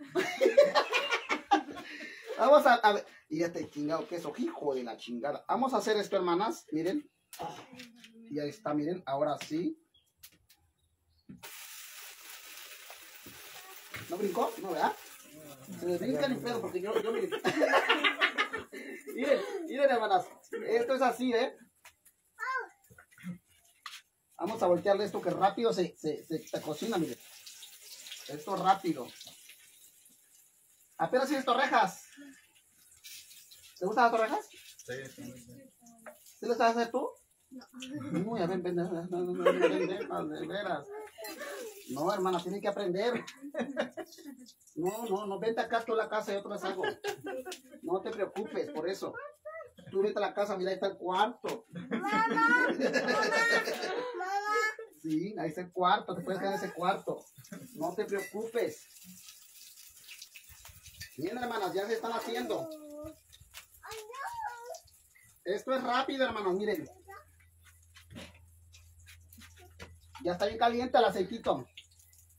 S1: (laughs) Vamos a, a ver. Este chingado queso, hijo de la chingada. Vamos a hacer esto, hermanas. Miren. Y ahí está, miren. Ahora sí. ¿No brincó? ¿No, verdad? Se les brinca el pedo porque yo, yo (laughs) miren, miren, hermanas. Esto es así, ¿eh? Vamos a voltearle esto que rápido se, se, se, se cocina, miren. Esto rápido. Apenas tienes torrejas. ¿Te gustan las torrejas?
S2: Sí, sí, sí.
S1: ¿Sí lo sabes hacer tú? No. a ver, ven, no, no, no, no, pendejas, de veras. No, hermana, tienen que aprender. No, no, no, vente acá tú a la casa y yo te las hago. No te preocupes por eso. Tú vete a la casa, mira, ahí está el cuarto. Sí, ahí está el cuarto, te puedes quedar en ese cuarto. No te preocupes. Miren, hermanas, ya se están haciendo. Esto es rápido, hermanos, miren. Ya está bien caliente el aceitito.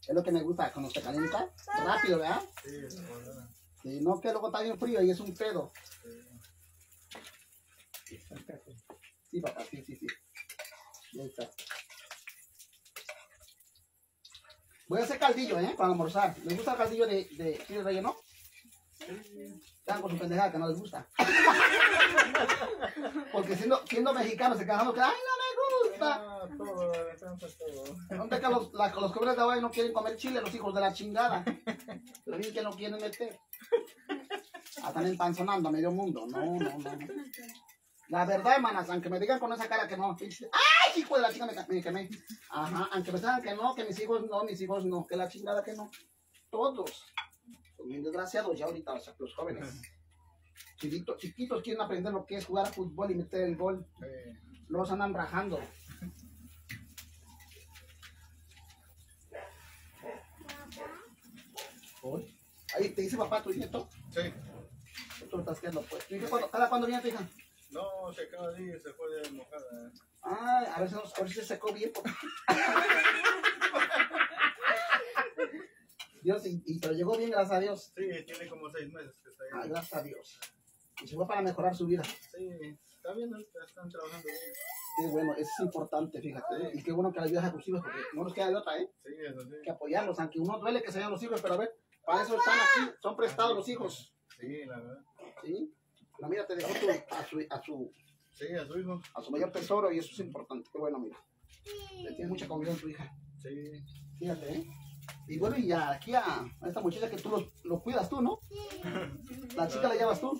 S1: Es lo que me gusta, cuando se calienta, rápido,
S2: ¿verdad?
S1: Sí, no que luego está bien frío y es un pedo. Sí, papá, sí, sí, sí. Ahí está. Voy a hacer caldillo, ¿eh? Para almorzar. ¿Les gusta el caldillo de, de chile relleno? Están con su pendejada que no les gusta. (laughs) Porque siendo, siendo mexicano se quejan que, ¡ay, no me gusta!
S2: Ah, todo, todo.
S1: ¿Dónde que los, la- los jóvenes de ahora no quieren comer chile, los hijos de la chingada? Pero bien que no quieren meter. Ah, Están empanzonando a medio mundo. No, no, no. no. La verdad, hermanas, aunque me digan con esa cara que no. ¡Ay, hijo de la chica! Me, me quemé. Ajá, aunque digan que no, que mis hijos no, mis hijos no, que la chingada que no. Todos. Son bien desgraciados ya ahorita, o sea, los jóvenes. Chiquitos, chiquitos quieren aprender lo que es jugar a fútbol y meter el gol. Los andan rajando. Hoy. Ahí te dice papá, tu nieto.
S2: Sí.
S1: Tú lo estás quedando, pues. ¿Tu hija cuándo- ¿Cada cuándo viene tu hija?
S2: No, se acaba de ir, se fue de mojada.
S1: Ay, a ver nos, a ver si se secó bien. Dios, y, y pero llegó bien, gracias a Dios.
S2: Sí, tiene como seis meses que está
S1: Ah,
S2: ahí.
S1: gracias a Dios. Y se fue para mejorar su vida.
S2: Sí, está bien, están trabajando bien.
S1: Qué bueno, eso es importante, fíjate. Y qué bueno que le ayudas a tus hijos, porque no nos queda de otra, ¿eh?
S2: Sí, eso sí.
S1: Que apoyarlos, aunque uno duele que se vayan los hijos, pero a ver, para eso están aquí, son prestados los hijos.
S2: Sí, la verdad.
S1: ¿Sí? Mira te dejó tu- a, su, a, su,
S2: Sí, a su hijo.
S1: a su mayor tesoro y eso es importante. Qué bueno, mira. Le tienes mucha confianza en tu hija.
S2: Sí.
S1: Fíjate, ¿eh? Y bueno, y ya aquí a, a esta muchacha que tú lo, lo cuidas tú, ¿no? La chica la llevas tú.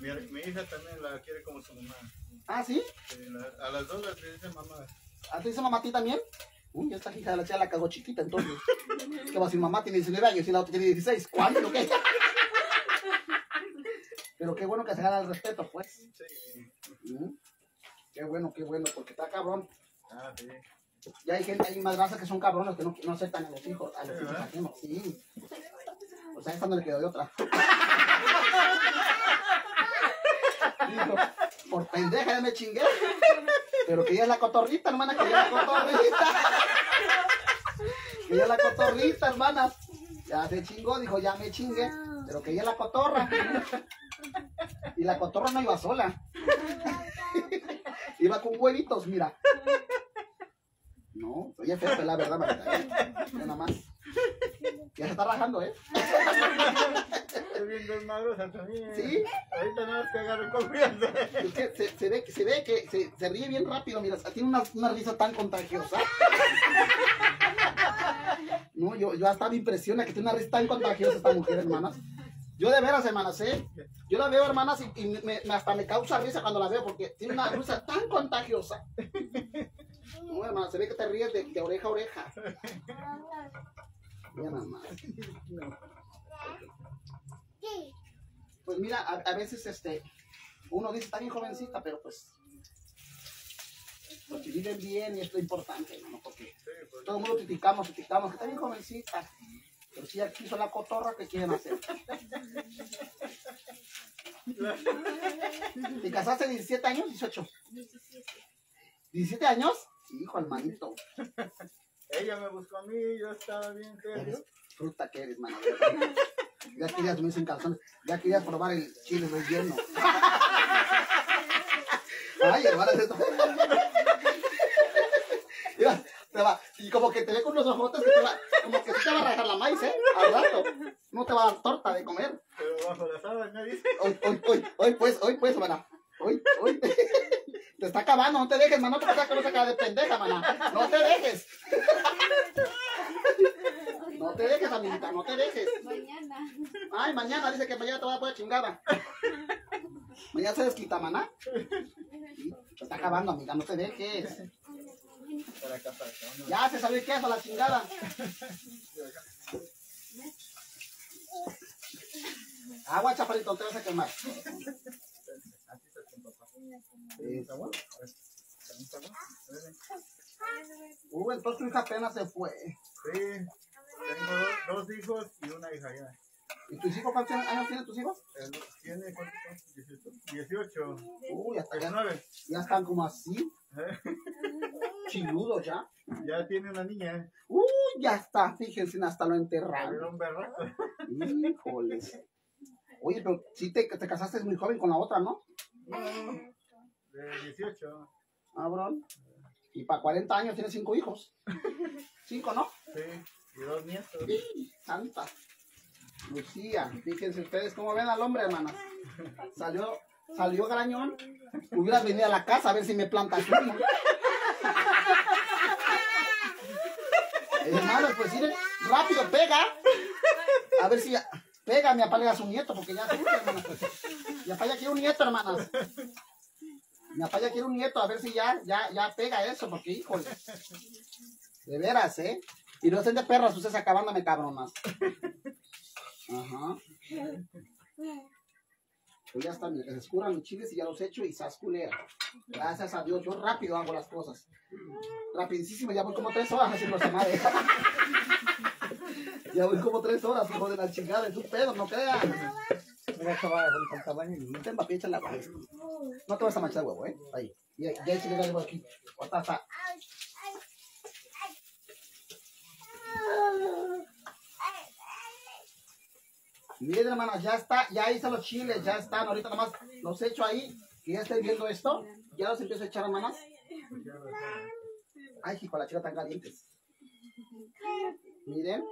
S2: Mi, mi hija también la quiere como su mamá.
S1: Ah, ¿sí?
S2: Sí, la- a las dos las dice mamá.
S1: ¿A ti dice mamá a ti también? Uy, esta hija de la chica la cagó chiquita, entonces. ¿Qué va a decir? Mamá tiene 19 años y la otra tiene 16. ¿Cuándo? ¿Qué? Pero qué bueno que se gana el respeto, pues.
S2: Sí.
S1: Mm. Qué bueno, qué bueno, porque está cabrón.
S2: Ah, sí.
S1: Ya hay gente, hay más razas que son cabrones que no, no aceptan a los hijos, a los
S2: Sí,
S1: hijos ajenos. Sí. O sea, esta no le quedó de otra. Dijo, por pendeja ya me chingué. Pero que ella es la cotorrita, hermana, que ella es la cotorrita. Que ella es la cotorrita, hermanas. Ya se chingó, dijo, ya me chingué. Pero que ella la cotorra. Y la cotorra no iba sola. (laughs) Iba con huevitos, mira. No, oye, feo, la verdad, Marita, ¿eh? Nada más. Ya se está rajando, ¿eh?
S2: Es bien desmadrosa también.
S1: Sí.
S2: Ahorita nada más que agarre confianza.
S1: Es que se, se ve, se ve que se, se ríe bien rápido, mira, tiene una, una risa tan contagiosa. No, yo, yo hasta me impresiona que tiene una risa tan contagiosa esta mujer, hermanas. Yo de veras, hermanas, ¿eh? Yo la veo, hermanas, y, me, hasta me causa risa cuando la veo porque tiene una risa tan contagiosa. No, hermanas, se ve que te ríes de, oreja a oreja. Mira más. Pues mira, a, a veces este, uno dice, está bien jovencita, pero pues Porque viven bien y esto es importante, hermano, porque todo el mundo criticamos, criticamos, que está bien jovencita. Pero si ya quiso la cotorra, ¿qué quieren hacer? ¿Te casaste a 17 años? 18. 17 años? Hijo, hermanito.
S2: ella me buscó a mí, yo estaba bien serio.
S1: Fruta que eres, mano. Ya querías, me dicen calzones, ya querías probar el chile relleno. (laughs) Ay, hermano, es esto. Mira, te va, y como que te ve con unos ojotes que te va, como que sí te va a rajar la maíz, ¿eh? Al rato. No te va a dar torta de comer.
S2: Pero bajo la sábana dice.
S1: Hoy, hoy, hoy, hoy, pues, hoy, pues, hermana. Hoy, hoy. (laughs) Te está acabando, no te dejes, mano. No te vas a cara de pendeja, mana. No te dejes. No te dejes, amiguita, no te dejes.
S4: Mañana.
S1: Ay, mañana dice que mañana te va a poner chingada. Mañana se desquita, maná. Sí, Te está acabando, amiga, no te dejes. Ya se sabe qué es la chingada. Agua, chaparrito, no te vas a quemar. Uh, entonces tu hija apenas se fue.
S2: Sí, tengo dos hijos y una hija ya.
S1: ¿Y tus hijos cuántos años tienen tus hijos?
S2: El- ¿Tiene cuántos son? 18. 18.
S1: Uy, hasta ya,
S2: 19.
S1: ya están como así, (laughs) chiludos ya.
S2: Ya tiene una niña.
S1: Uy, ya está, fíjense, hasta lo enterraron.
S2: Un.
S1: Híjoles. Oye, pero si te, te casaste muy joven con la otra, ¿no?
S2: De 18.
S1: Cabrón. Y para 40 años tienes cinco hijos. (laughs) Cinco, ¿no?
S2: Sí. Y dos nietos.
S1: Santa. Lucía, fíjense ustedes cómo ven al hombre, hermanas. Salió, salió grañón. Hubieras venido a la casa a ver si me plantas uno. Hermanos, pues miren, rápido, pega. A ver si ya, pega, le da a su nieto, porque ya surge, hermanas. Mi papá ya quiere un nieto, hermanas. Mi papá ya quiere un nieto, a ver si ya, ya, ya pega eso, porque híjole. De veras, ¿eh? Y no estén de perras, ustedes acabándome cabronas. Ajá. Pues ya está, se escurran los chiles y ya los echo y sas culera. Gracias a Dios, yo rápido hago las cosas. Rapidísimo, ya voy como tres horas haciendo esa madre. (laughs) ya voy como tres horas, hijo de la chingada, es un pedo, no creas.
S3: Mira que va con el tamaño y
S1: No te agua. No te vas a manchar huevo, ¿eh? Ahí. Ya, ya échale algo aquí. Ahorita está. Miren, hermanas, ya está, ya hice los chiles, ya están. Ahorita nomás los echo ahí. Que ya estén viendo esto. Ya los empiezo a echar, hermanas. Ay, hijo, la chica tan calientes. Miren.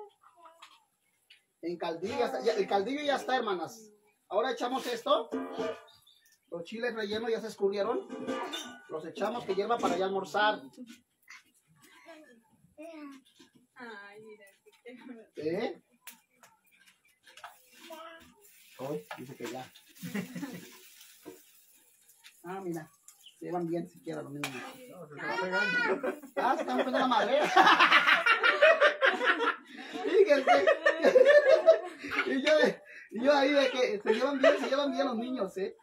S1: En caldillo, ya está, ya- el caldillo ya está, hermanas. Ahora echamos esto. Los chiles rellenos ya se escurrieron. Los echamos que hierva para ya almorzar.
S4: Ay, mira.
S1: ¿Eh? Hoy dice que ya. Ah, mira. Se llevan bien siquiera los niños.
S2: No, se está pegando.
S1: Ah, se están poniendo la madre. Fíjense. y, yo, de- y yo ahí de que se llevan bien, se llevan bien los niños, ¿eh?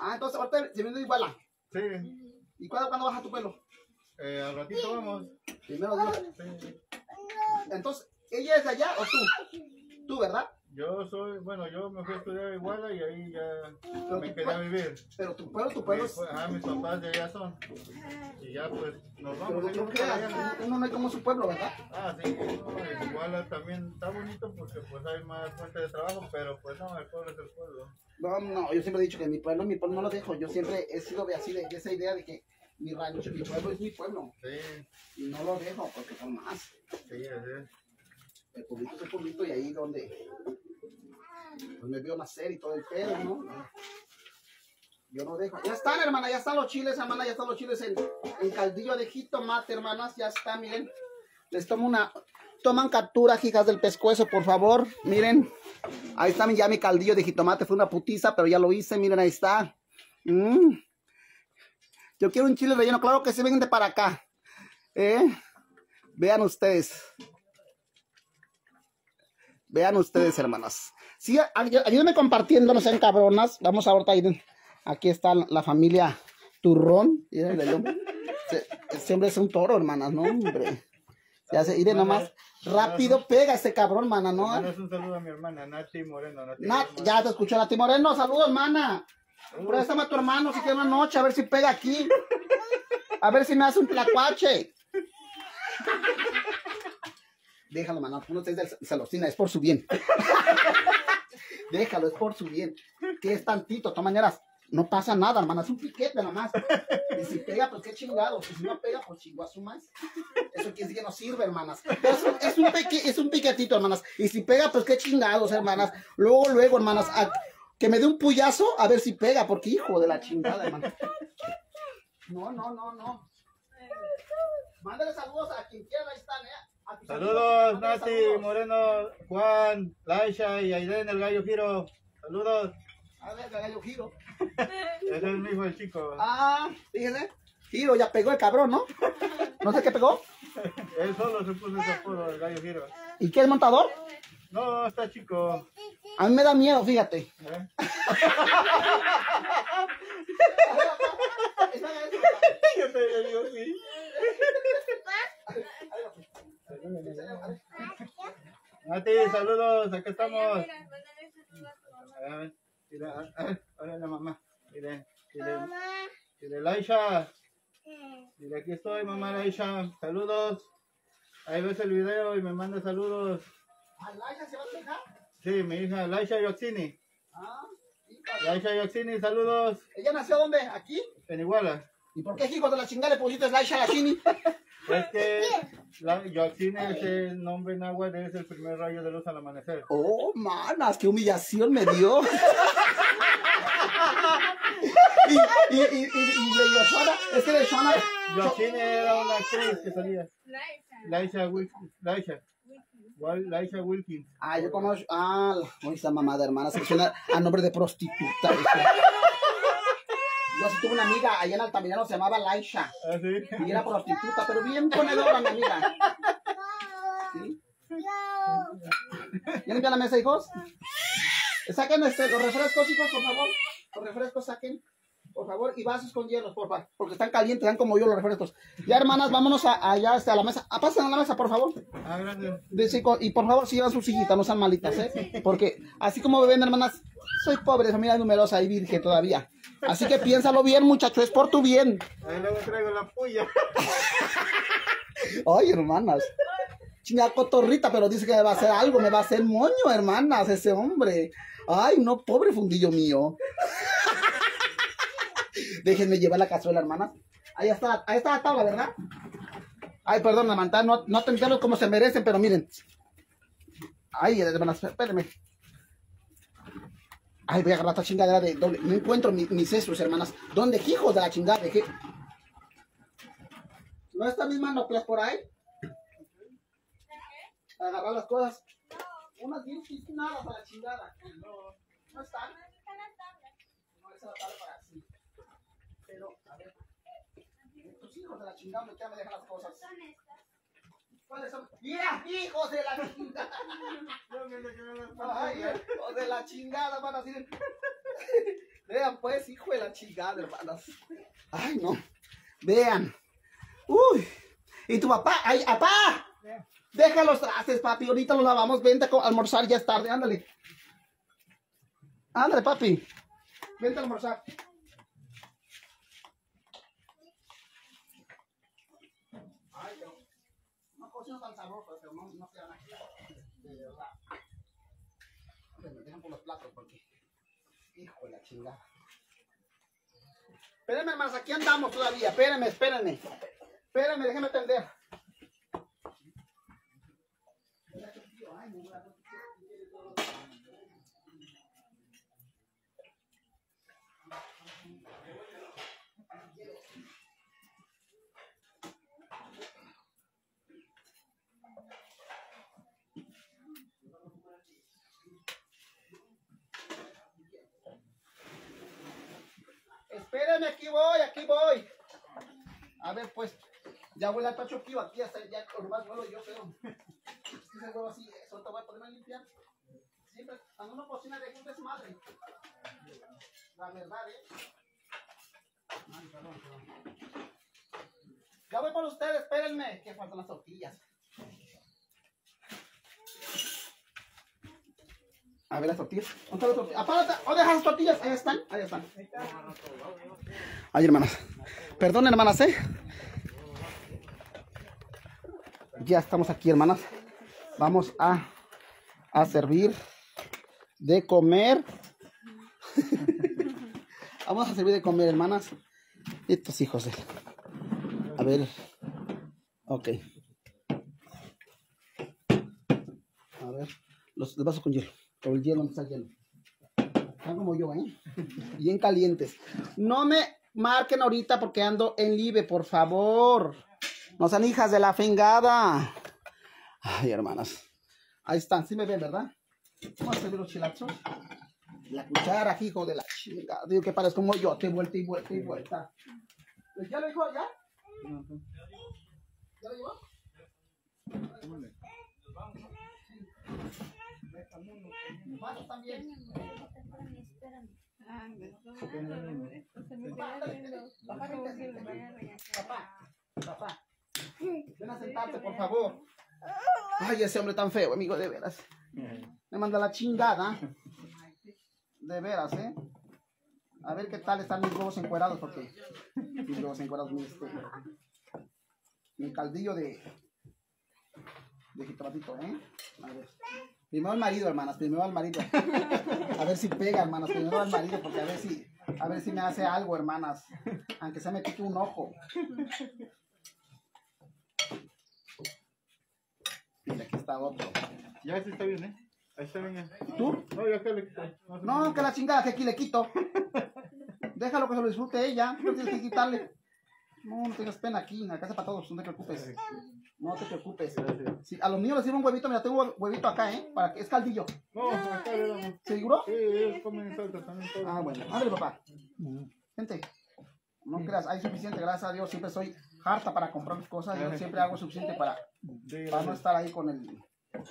S1: ah, entonces ahorita se viene iguala.
S2: Sí.
S1: ¿Y cuándo, cuándo baja tu pelo?
S2: Eh, al ratito vamos.
S1: Primero Dios.
S2: Sí.
S1: Entonces, ¿ella es de allá o tú? Tú, ¿verdad?
S2: Yo soy, bueno, yo me fui a estudiar a Iguala y ahí ya
S1: Pero
S2: me quedé a vivir.
S1: pero tu pueblo, tu pueblo es...
S2: ah, mis papás de allá son. Y ya pues nos
S1: Pero
S2: vamos. para allá.
S1: uno no es como su pueblo, ¿verdad?
S2: Ah, sí, no, Iguala también está bonito porque pues hay más fuente de trabajo, pero pues no, el pueblo es el pueblo.
S1: No, no, yo siempre he dicho que mi pueblo, mi pueblo no lo dejo. Yo siempre he sido de así, de, de esa idea de que mi rancho, mi pueblo es mi pueblo.
S2: Sí,
S1: Y no lo dejo porque son más.
S2: sí, así es.
S1: El pueblito es el y ahí donde me vio nacer y todo el pedo, ¿no? Yo no dejo. Ya están, hermana, ya están los chiles, hermana, ya están los chiles en, en caldillo de jitomate, hermanas, ya está, miren. Les tomo una, toman captura, hijas del pescuezo, por favor, miren. Ahí está ya mi caldillo de jitomate, fue una putiza, pero ya lo hice, miren, ahí está. Mm. Yo quiero un chile relleno, claro que se vengan de para acá. ¿Eh? Vean ustedes. Vean ustedes, hermanas. Sí, ay- ayúdenme compartiendo, no sean cabronas. Vamos ahorita a ir Aquí está la familia Turrón. Hombre es un toro, hermanas, no, hombre. Ya se, miren nomás. Rápido pega ese cabrón, mana, ¿no?
S2: Un saludo a mi hermana, Nati Moreno. Nati
S1: Nat,
S2: Moreno.
S1: ya te escuchó Nati Moreno. Saludos, mana. Préstame a tu hermano si tiene una noche, a ver si pega aquí. A ver si me hace un tlacuache. Déjalo, mana. Tú no estés del celostina, es por su bien. (laughs) Déjalo, es por su bien. Que es tantito, de todas maneras. No pasa nada, hermana. Es un piquete nada más. Y si pega, pues qué chingado. Y si no pega, pues su más. Eso quiere decir que no sirve, hermanas. Es un, es, un peque- es un piquetito, hermanas. Y si pega, pues qué chingados, hermanas. Luego, luego, hermanas, a- que me dé un puyazo a ver si pega, porque hijo de la chingada, hermana. No, no, no, no. Mándale saludos a quien quiera, ahí están, ¿eh?
S2: Saludos, Nati. Moreno, Juan, Laisha y Aiden, el gallo giro. Saludos.
S1: A ver, gallo giro.
S2: Ese es mi hijo, el chico.
S1: Ah, fíjese. Giro, ya pegó el cabrón, ¿no? No sé qué pegó. (laughs)
S2: Él solo se puso ese apodo, el gallo giro.
S1: ¿Y qué es montador?
S2: No, está chico.
S1: A mí me da miedo, fíjate.
S2: ¿eh? (laughs) (laughs) Yo te digo, sí. Nati, saludos, acá estamos.
S4: Mira,
S2: Hola, la mamá. Dile, dile, dile, Laisha. Dile, aquí estoy, mamá Laisha. Saludos. Ahí ves el video y me manda saludos.
S1: ¿A Laia se va a dejar?
S2: Sí, mi hija Laisha Yoxini.
S1: Ah.
S2: Laisha Yoxini, saludos.
S1: ¿Ella nació dónde? ¿Aquí?
S2: En Iguala.
S1: ¿Y por qué hijo de la chingada le pusiste Laisha Lashini?
S2: Es que la es el nombre en agua es el primer rayo de luz al amanecer.
S1: Oh, manas, qué humillación me dio. (laughs) y, y, y, y, y Yoshana, es que de Yoshana,
S2: Yoxini era una actriz que salía.
S4: Laisha.
S2: Laisha Wilkins. Laisha. Laisha Wilkins.
S1: ah, yo conozco, ah, la- esa mamá de hermanas que suena a nombre de prostituta. (laughs) Yo sí tuve una amiga allá en Altamirano, se llamaba Laisha,
S2: ¿Ah, sí?
S1: y era prostituta, pero bien ponedora mi amiga. ¿Sí? ¿Ya limpian la mesa, hijos? Saquen este, los refrescos, hijos, por favor. Los refrescos saquen, por favor, y vasos con hielos, por favor, porque están calientes, están como yo los refrescos. Ya, hermanas, vámonos a, allá este, a la mesa. Ah, pasen a la mesa, por favor.
S2: Ah, gracias.
S1: Y por favor, si llevan sus hijitas, no sean malitas, ¿eh? Porque así como ven, hermanas, soy pobre, familia numerosa y virgen todavía. Así que piénsalo bien, muchacho, es por tu bien.
S2: Ahí luego traigo la puya.
S1: Ay, hermanas. Chinga cotorrita, pero dice que me va a hacer algo, me va a hacer moño, hermanas, ese hombre. Ay, no, pobre fundillo mío. Déjenme llevar la cazuela, hermanas. Ahí está, ahí está la tabla, ¿verdad? Ay, perdón, hermana, no, no atenderlos como se merecen, pero miren. Ay, hermanas, espérenme. Ay, voy a agarrar esta chingadera de doble. No encuentro mi- mis sesos, hermanas. ¿Dónde, hijos de la chingada? ¿Dejé? ¿No están mis manoplas por ahí? Para agarrar las cosas. Unas bien nada para la chingada. No, no están. No, esa la tabla para así. Pero, a ver. Estos hijos de la chingada me quedan dejar las cosas. ¿Cuáles son? ¡Mira, hijos de la chingada! (laughs) Ay, hijos de la chingada, van a decir. Vean, pues, hijo de la chingada, hermanas. Ay, no. Vean. Uy. ¿Y tu papá? ¡Ay, papá! Deja los trastes, papi. Ahorita los lavamos. Vente a almorzar, ya es tarde. Ándale. Ándale, papi. Vente a almorzar. Ay, pero no cocino tan sabroso, pero no, no quedan aquí. De verdad. Me dejan por los platos porque. Hijo de la chingada. Espérenme, hermanos, aquí andamos todavía. Espérenme, espérenme. Espérenme, déjenme atender. Aquí voy, aquí voy. A ver, pues, ya huele a tacho aquí, aquí hasta ya con más vuelo yo, pero. (laughs) Es que ese huevo así, eso te voy a poner a limpiar. Siempre, cuando uno cocina de un desmadre. La verdad, ¿eh? Ay, perdón, perdón. Ya voy por ustedes, espérenme. Que faltan las tortillas. A ver las tortillas. ¿Dónde las tortillas? Apárate. ¿O dejas las tortillas? Ahí están. Ahí están. Ay, hermanas. Perdón, hermanas, ¿eh? Ya estamos aquí, hermanas. Vamos a, a servir de comer. (laughs) Vamos a servir de comer, hermanas. Estos hijos de... A ver. Ok. A ver. Los, los vasos con hielo. O el hielo, ¿dónde está el hielo? Están como yo, ¿eh? Bien calientes. No me marquen ahorita porque ando en live, por favor. No sean hijas de la fengada. Ay, hermanas. Ahí están, sí me ven, ¿verdad? Vamos a servir los chilachos. La cuchara, hijo de la chingada. Digo que parezco como yo, te vuelta y vuelta y vuelta. ¿Ya lo dijo ya? ¿Ya lo Vasos también. Papá, papá. Ven a sentarte, por favor. Ay, ese hombre tan feo, amigo, de veras. Me manda la chingada. De veras, ¿eh? A ver qué tal están mis huevos encuerados, porque mis huevos encuerados, mi, este, mi caldillo de, de jitomatito, ¿eh? Primero al marido, hermanas, primero al marido. A ver si pega, hermanas, primero al marido, porque a ver si, a ver si me hace algo, hermanas. Aunque se me pique un ojo. Mira, aquí está otro.
S2: Ya ese está bien, ¿eh? Ahí está bien.
S1: ¿Tú?
S2: No, ya que le quito.
S1: No, que la chingada que aquí le quito. (laughs) Déjalo que se lo disfrute ella. No tienes que quitarle. No, no tengas pena aquí. En la casa para todos. No te preocupes. No te preocupes. Sí, a los míos les sirvo un huevito. Mira, tengo un huevito acá, ¿eh? Para que es caldillo.
S2: No, acá le damos.
S1: ¿Seguro?
S2: Sí, ellos comen salsa también.
S1: Ah, bueno. Ándale, papá. Gente. No creas, hay suficiente, gracias a Dios. Siempre soy harta para comprar mis cosas. Yo siempre hago suficiente para, para no estar ahí con el.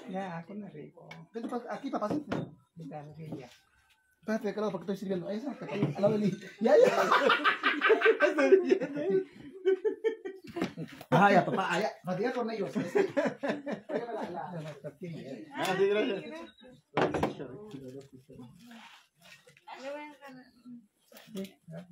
S3: Ya, con el rico.
S1: Aquí, papá, sí.
S3: Ya.
S1: Espérate, ¿de qué lado? Porque estoy sirviendo. Esa, que está al lado de mí. Ya, ya. (laughs) Ah, ya, papá, allá. Fatiga con ellos. Este. La- la-
S3: Ya, las (laughs) tortillas.
S2: Ah, sí, gracias.
S3: Sí, ya,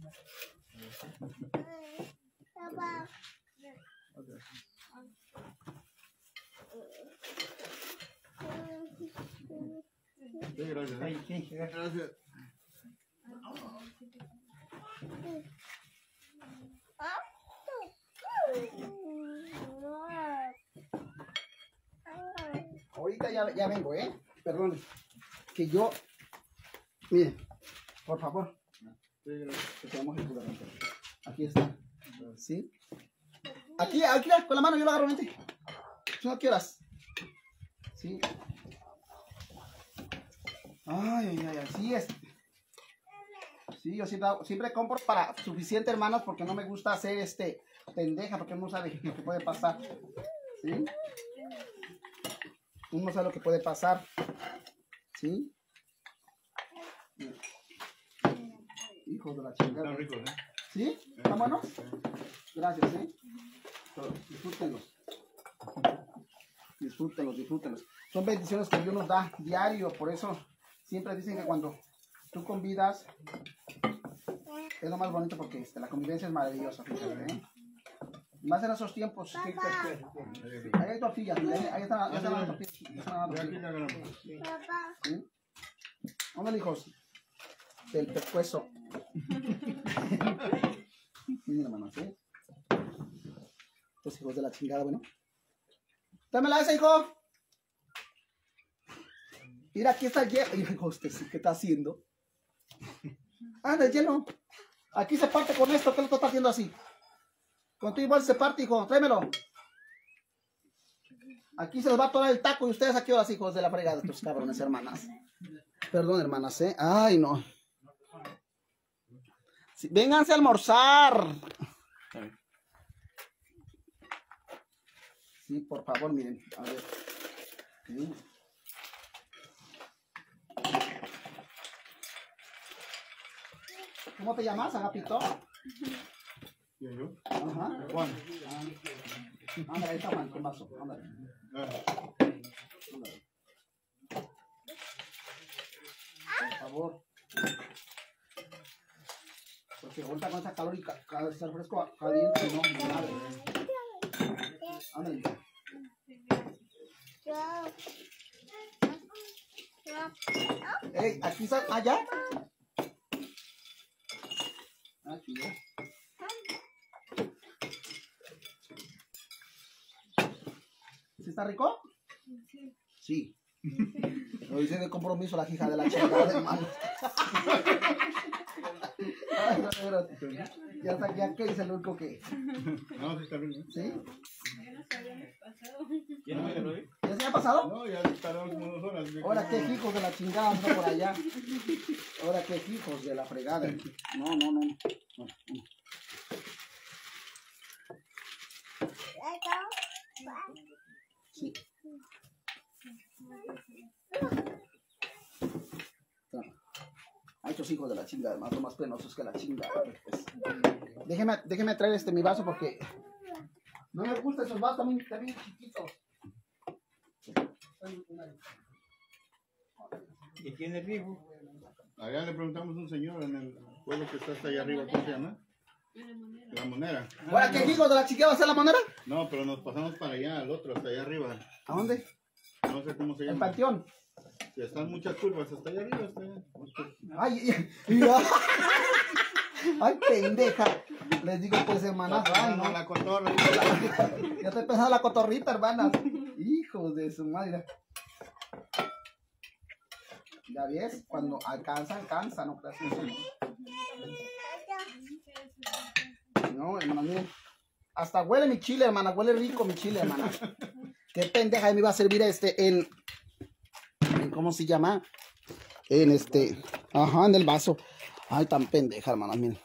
S2: Sí, gracias.
S3: Gracias.
S1: Ahorita ya, ya vengo, ¿eh? Perdón. Que yo. Miren, por favor. Aquí está. ¿Sí? Aquí, aquí, con la mano yo lo agarro, vente. Si no quieras. ¿Sí? Ay, ay, ay, así es. Sí, yo siempre, siempre compro para suficiente, hermanas, porque no me gusta hacer este pendeja, porque uno sabe lo que puede pasar. ¿Sí? Uno sabe lo que puede pasar. ¿Sí? Hijos de la chingada.
S2: Están ricos, ¿eh?
S1: ¿Sí? ¿Están buenos? Gracias, ¿eh? Disfrútenlos. Disfrútenlos, disfrútenlos. Son bendiciones que Dios nos da diario, por eso siempre dicen que cuando tú convidas es lo más bonito porque este, la convivencia es maravillosa, fíjate, ¿eh? Más en esos tiempos. Ahí hay tortillas, mira, ahí, ahí están, ahí están las tortillas. ¿Sí? ¿Dónde hijos? Del pescuezo. (laughs) Miren, hermano, ¿sí? Los hijos de la chingada, bueno. Dámela esa, hijo. Mira, aquí está el hielo. Hijo, usted sí, ¿qué está haciendo? Ah, del hielo. Aquí se parte con esto. ¿Qué lo está haciendo así? Contigo igual se parte, hijo. Tráemelo. Aquí se les va a atorar el taco y ustedes aquí ahora hijos de la fregada, tus cabrones, hermanas. Perdón, hermanas, ¿eh? Ay, no. Vénganse a almorzar. Sí, por favor, miren. A ver. ¿Cómo te llamas, Agapito?
S2: ¿Quién, yo?
S1: Ajá.
S2: Juan.
S1: Ándale, ahí está Juan, con vaso. Ándale.
S2: Ah,
S1: ándale. Por favor. Porque ahorita con esa calor y ca- cada vez el fresco caliente, no. Ándale. Ey, aquí está, allá. Aquí ya. ¿Sí está rico? Sí. (laughs) Lo hice de compromiso la hija de la chica de hermano. Ya está, ya que dice el único que.
S2: No, sí está bien. ¿eh?
S1: ¿Sí?
S2: ¿Quién me lo vi?
S1: ¿Ya se ha pasado?
S2: No, ya estarán como dos horas.
S1: Ahora qué hijos de la chingada anda por allá. Ahora qué hijos de la fregada. No, no, no. no. Sí. Hay estos hijos de la chingada, más son más penosos que la chingada. pues. Déjeme, déjeme traer este mi vaso porque no me gustan esos vasos, también, también chiquitos.
S3: ¿Y tiene vivo?
S2: Allá le preguntamos a un señor en el pueblo que está hasta allá arriba, ¿cómo se llama? La monera.
S1: Ahora, ¿qué hijos de la chiquilla va a ser la moneda?
S2: No, pero nos pasamos para allá, al otro, hasta allá arriba.
S1: ¿A dónde?
S2: No sé cómo se
S1: El
S2: llama.
S1: panteón.
S2: Están muchas curvas, hasta allá arriba, hasta allá.
S1: Ay, ay, (laughs) mira. Ay, pendeja. Les digo, pues, hermanas, ay, no.
S2: la cotorra. (laughs)
S1: Ya estoy pensando la cotorrita, hermanas. Hijos de su madre. Ya ves, cuando alcanza, alcanza, no creas no. No, hermanas, miren. Hasta huele mi chile, hermana, huele rico mi chile, hermana. Qué pendeja, me iba a servir este en, en ¿cómo se llama? En este, ajá, en el vaso. Ay, tan pendeja, hermanas, miren.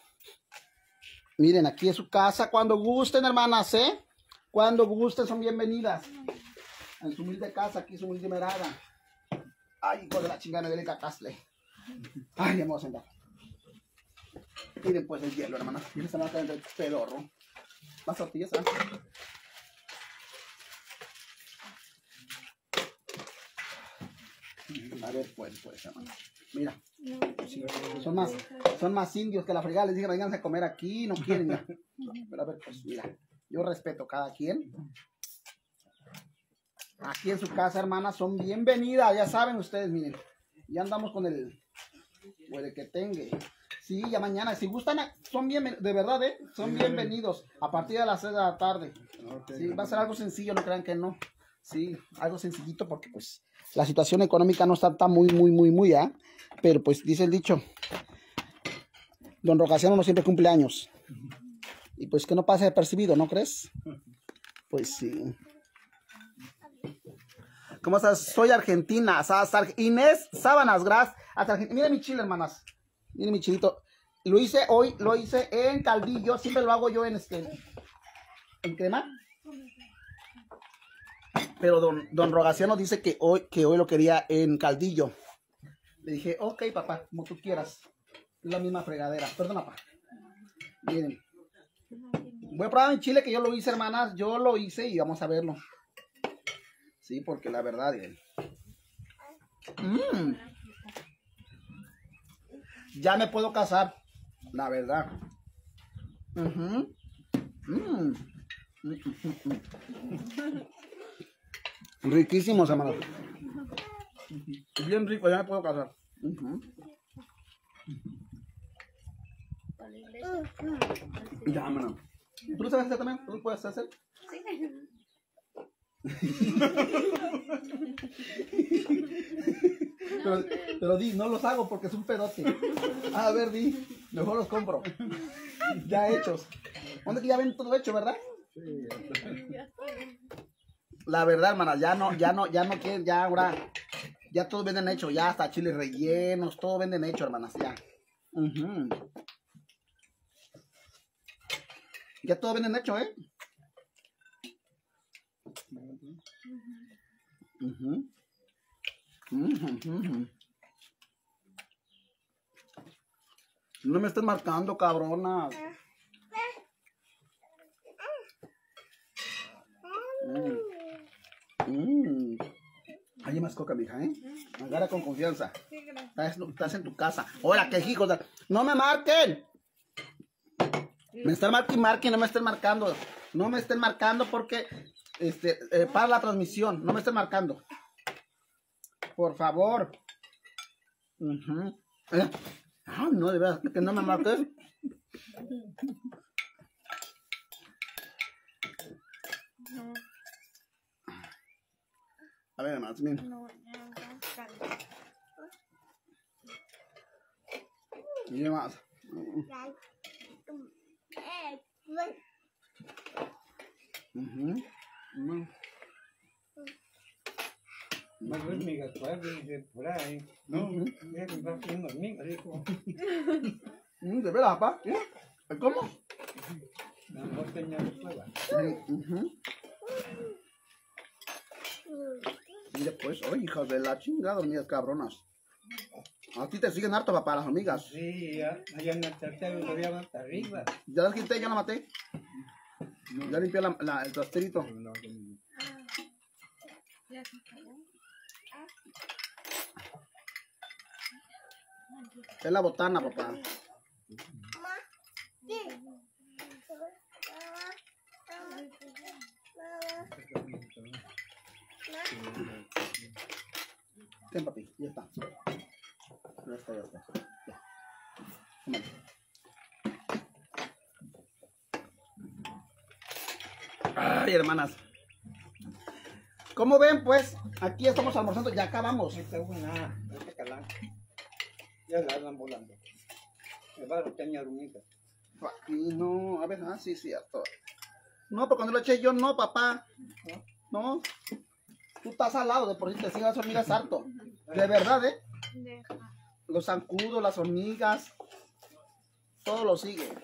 S1: Miren, aquí es su casa, cuando gusten, hermanas, ¿eh? Cuando gusten, son bienvenidas. En su humilde casa, aquí su humilde morada. Ay, hijo de la chingada, de cacasle. Ay, ya me voy a sentar. Miren, pues, el hielo, hermana. Miren, se me va a el pedorro. Más tortillas, ¿ah? A ver, pues, pues, hermano. Mira. Sí, son más, son más indios que la fregada. Les dije, vengan a comer aquí, no quieren. ya. (laughs) Pero a ver, pues, mira. Yo respeto a cada quien. Aquí en su casa, hermanas, son bienvenidas. Ya saben ustedes, miren. Ya andamos con el. Puede que tenga. Sí, ya mañana. Si gustan, son bien, de verdad, ¿eh? Son bienvenidos. A partir de las 6 de la tarde. Sí, va a ser algo sencillo, no crean que no. Sí, algo sencillito porque pues la situación económica no está tan muy, muy, muy, muy, ¿ah? Pero pues dice el dicho, don Rocaciano no siempre cumple años. Y pues que no pase percibido, ¿no crees? Pues sí. ¿Cómo estás? Soy argentina. Inés Sábanas, gracias. Mira mi chile, hermanas. Mira mi chilito. Lo hice hoy, lo hice en caldillo. Siempre lo hago yo en este. ¿En crema? Pero don, don Rogaciano dice que hoy, que hoy lo quería en caldillo. Le dije, ok, papá, como tú quieras. Es la misma fregadera. Perdón, papá. Miren. Voy a probar mi chile que yo lo hice, hermanas. Yo lo hice y vamos a verlo. Sí, porque la verdad. miren. Mm. Ya me puedo casar. La verdad. Ujú. Mm. Riquísimos, hermanos. Bien rico, ya me puedo casar. Ya, hermano. ¿Tú lo sabes hacer también? ¿Tú lo puedes hacer? (laughs) Pero, pero di, no los hago porque es un pedote. A ver, di, mejor los compro. Ya hechos. ¿Dónde que ya ven todo hecho, verdad? La verdad, hermana, ya no, ya no, ya no quieren, ya ahora, ya todo venden hecho, ya hasta chiles rellenos, todo venden hecho, hermanas, ya. Ujú. Ya todo venden hecho, ¿eh? Ujú. Ujú, ujú. No me estés marcando, cabrona. Mm. Mm. Hay más coca, mija, ¿eh? Agarra con confianza. Estás, en tu casa. Hola, qué hijos. ¡No me marquen! Me están marcando y marquen, no me estén marcando. No me estén marcando porque este, eh, para la transmisión. No me estén marcando. Por favor. Eh, Ay, no, de verdad, que no me marques.
S4: No,
S1: A ver, más bien.
S4: no, no, no.
S1: Y yo más. Ujú. Mm.
S3: Más hormigas, pues, de por ahí. No, ya que va haciendo hormigas, dijo.
S1: Mm, ¿De veras, papá? ¿Cómo?
S3: La montaña de prueba.
S1: Ujú. Mira, pues, oye, hijas de la chingada, hormigas cabronas. A ti te siguen harto, papá, las hormigas.
S3: Sí, ya- allá en el tercero todavía va hasta arriba.
S1: Ya las quité, ya la maté. Ya limpié la, la- el trasterito.
S4: Ya.
S1: Es la botana, papá. Ten, papi, ya está. Ya está, ya está. Ya. Ay, hermanas. ¿Cómo ven, pues? Aquí estamos almorzando, ya acabamos.
S3: Esta una, esta calán. Ya la andan volando. Me va a hormiga.
S1: Y no, a ver, ah, sí, cierto. No, pero cuando lo eché yo, no, papá. No. Tú estás al lado de por si te siguen las hormigas harto. De verdad, ¿eh?
S4: Deja.
S1: Los zancudos, las hormigas. Todo lo sigue.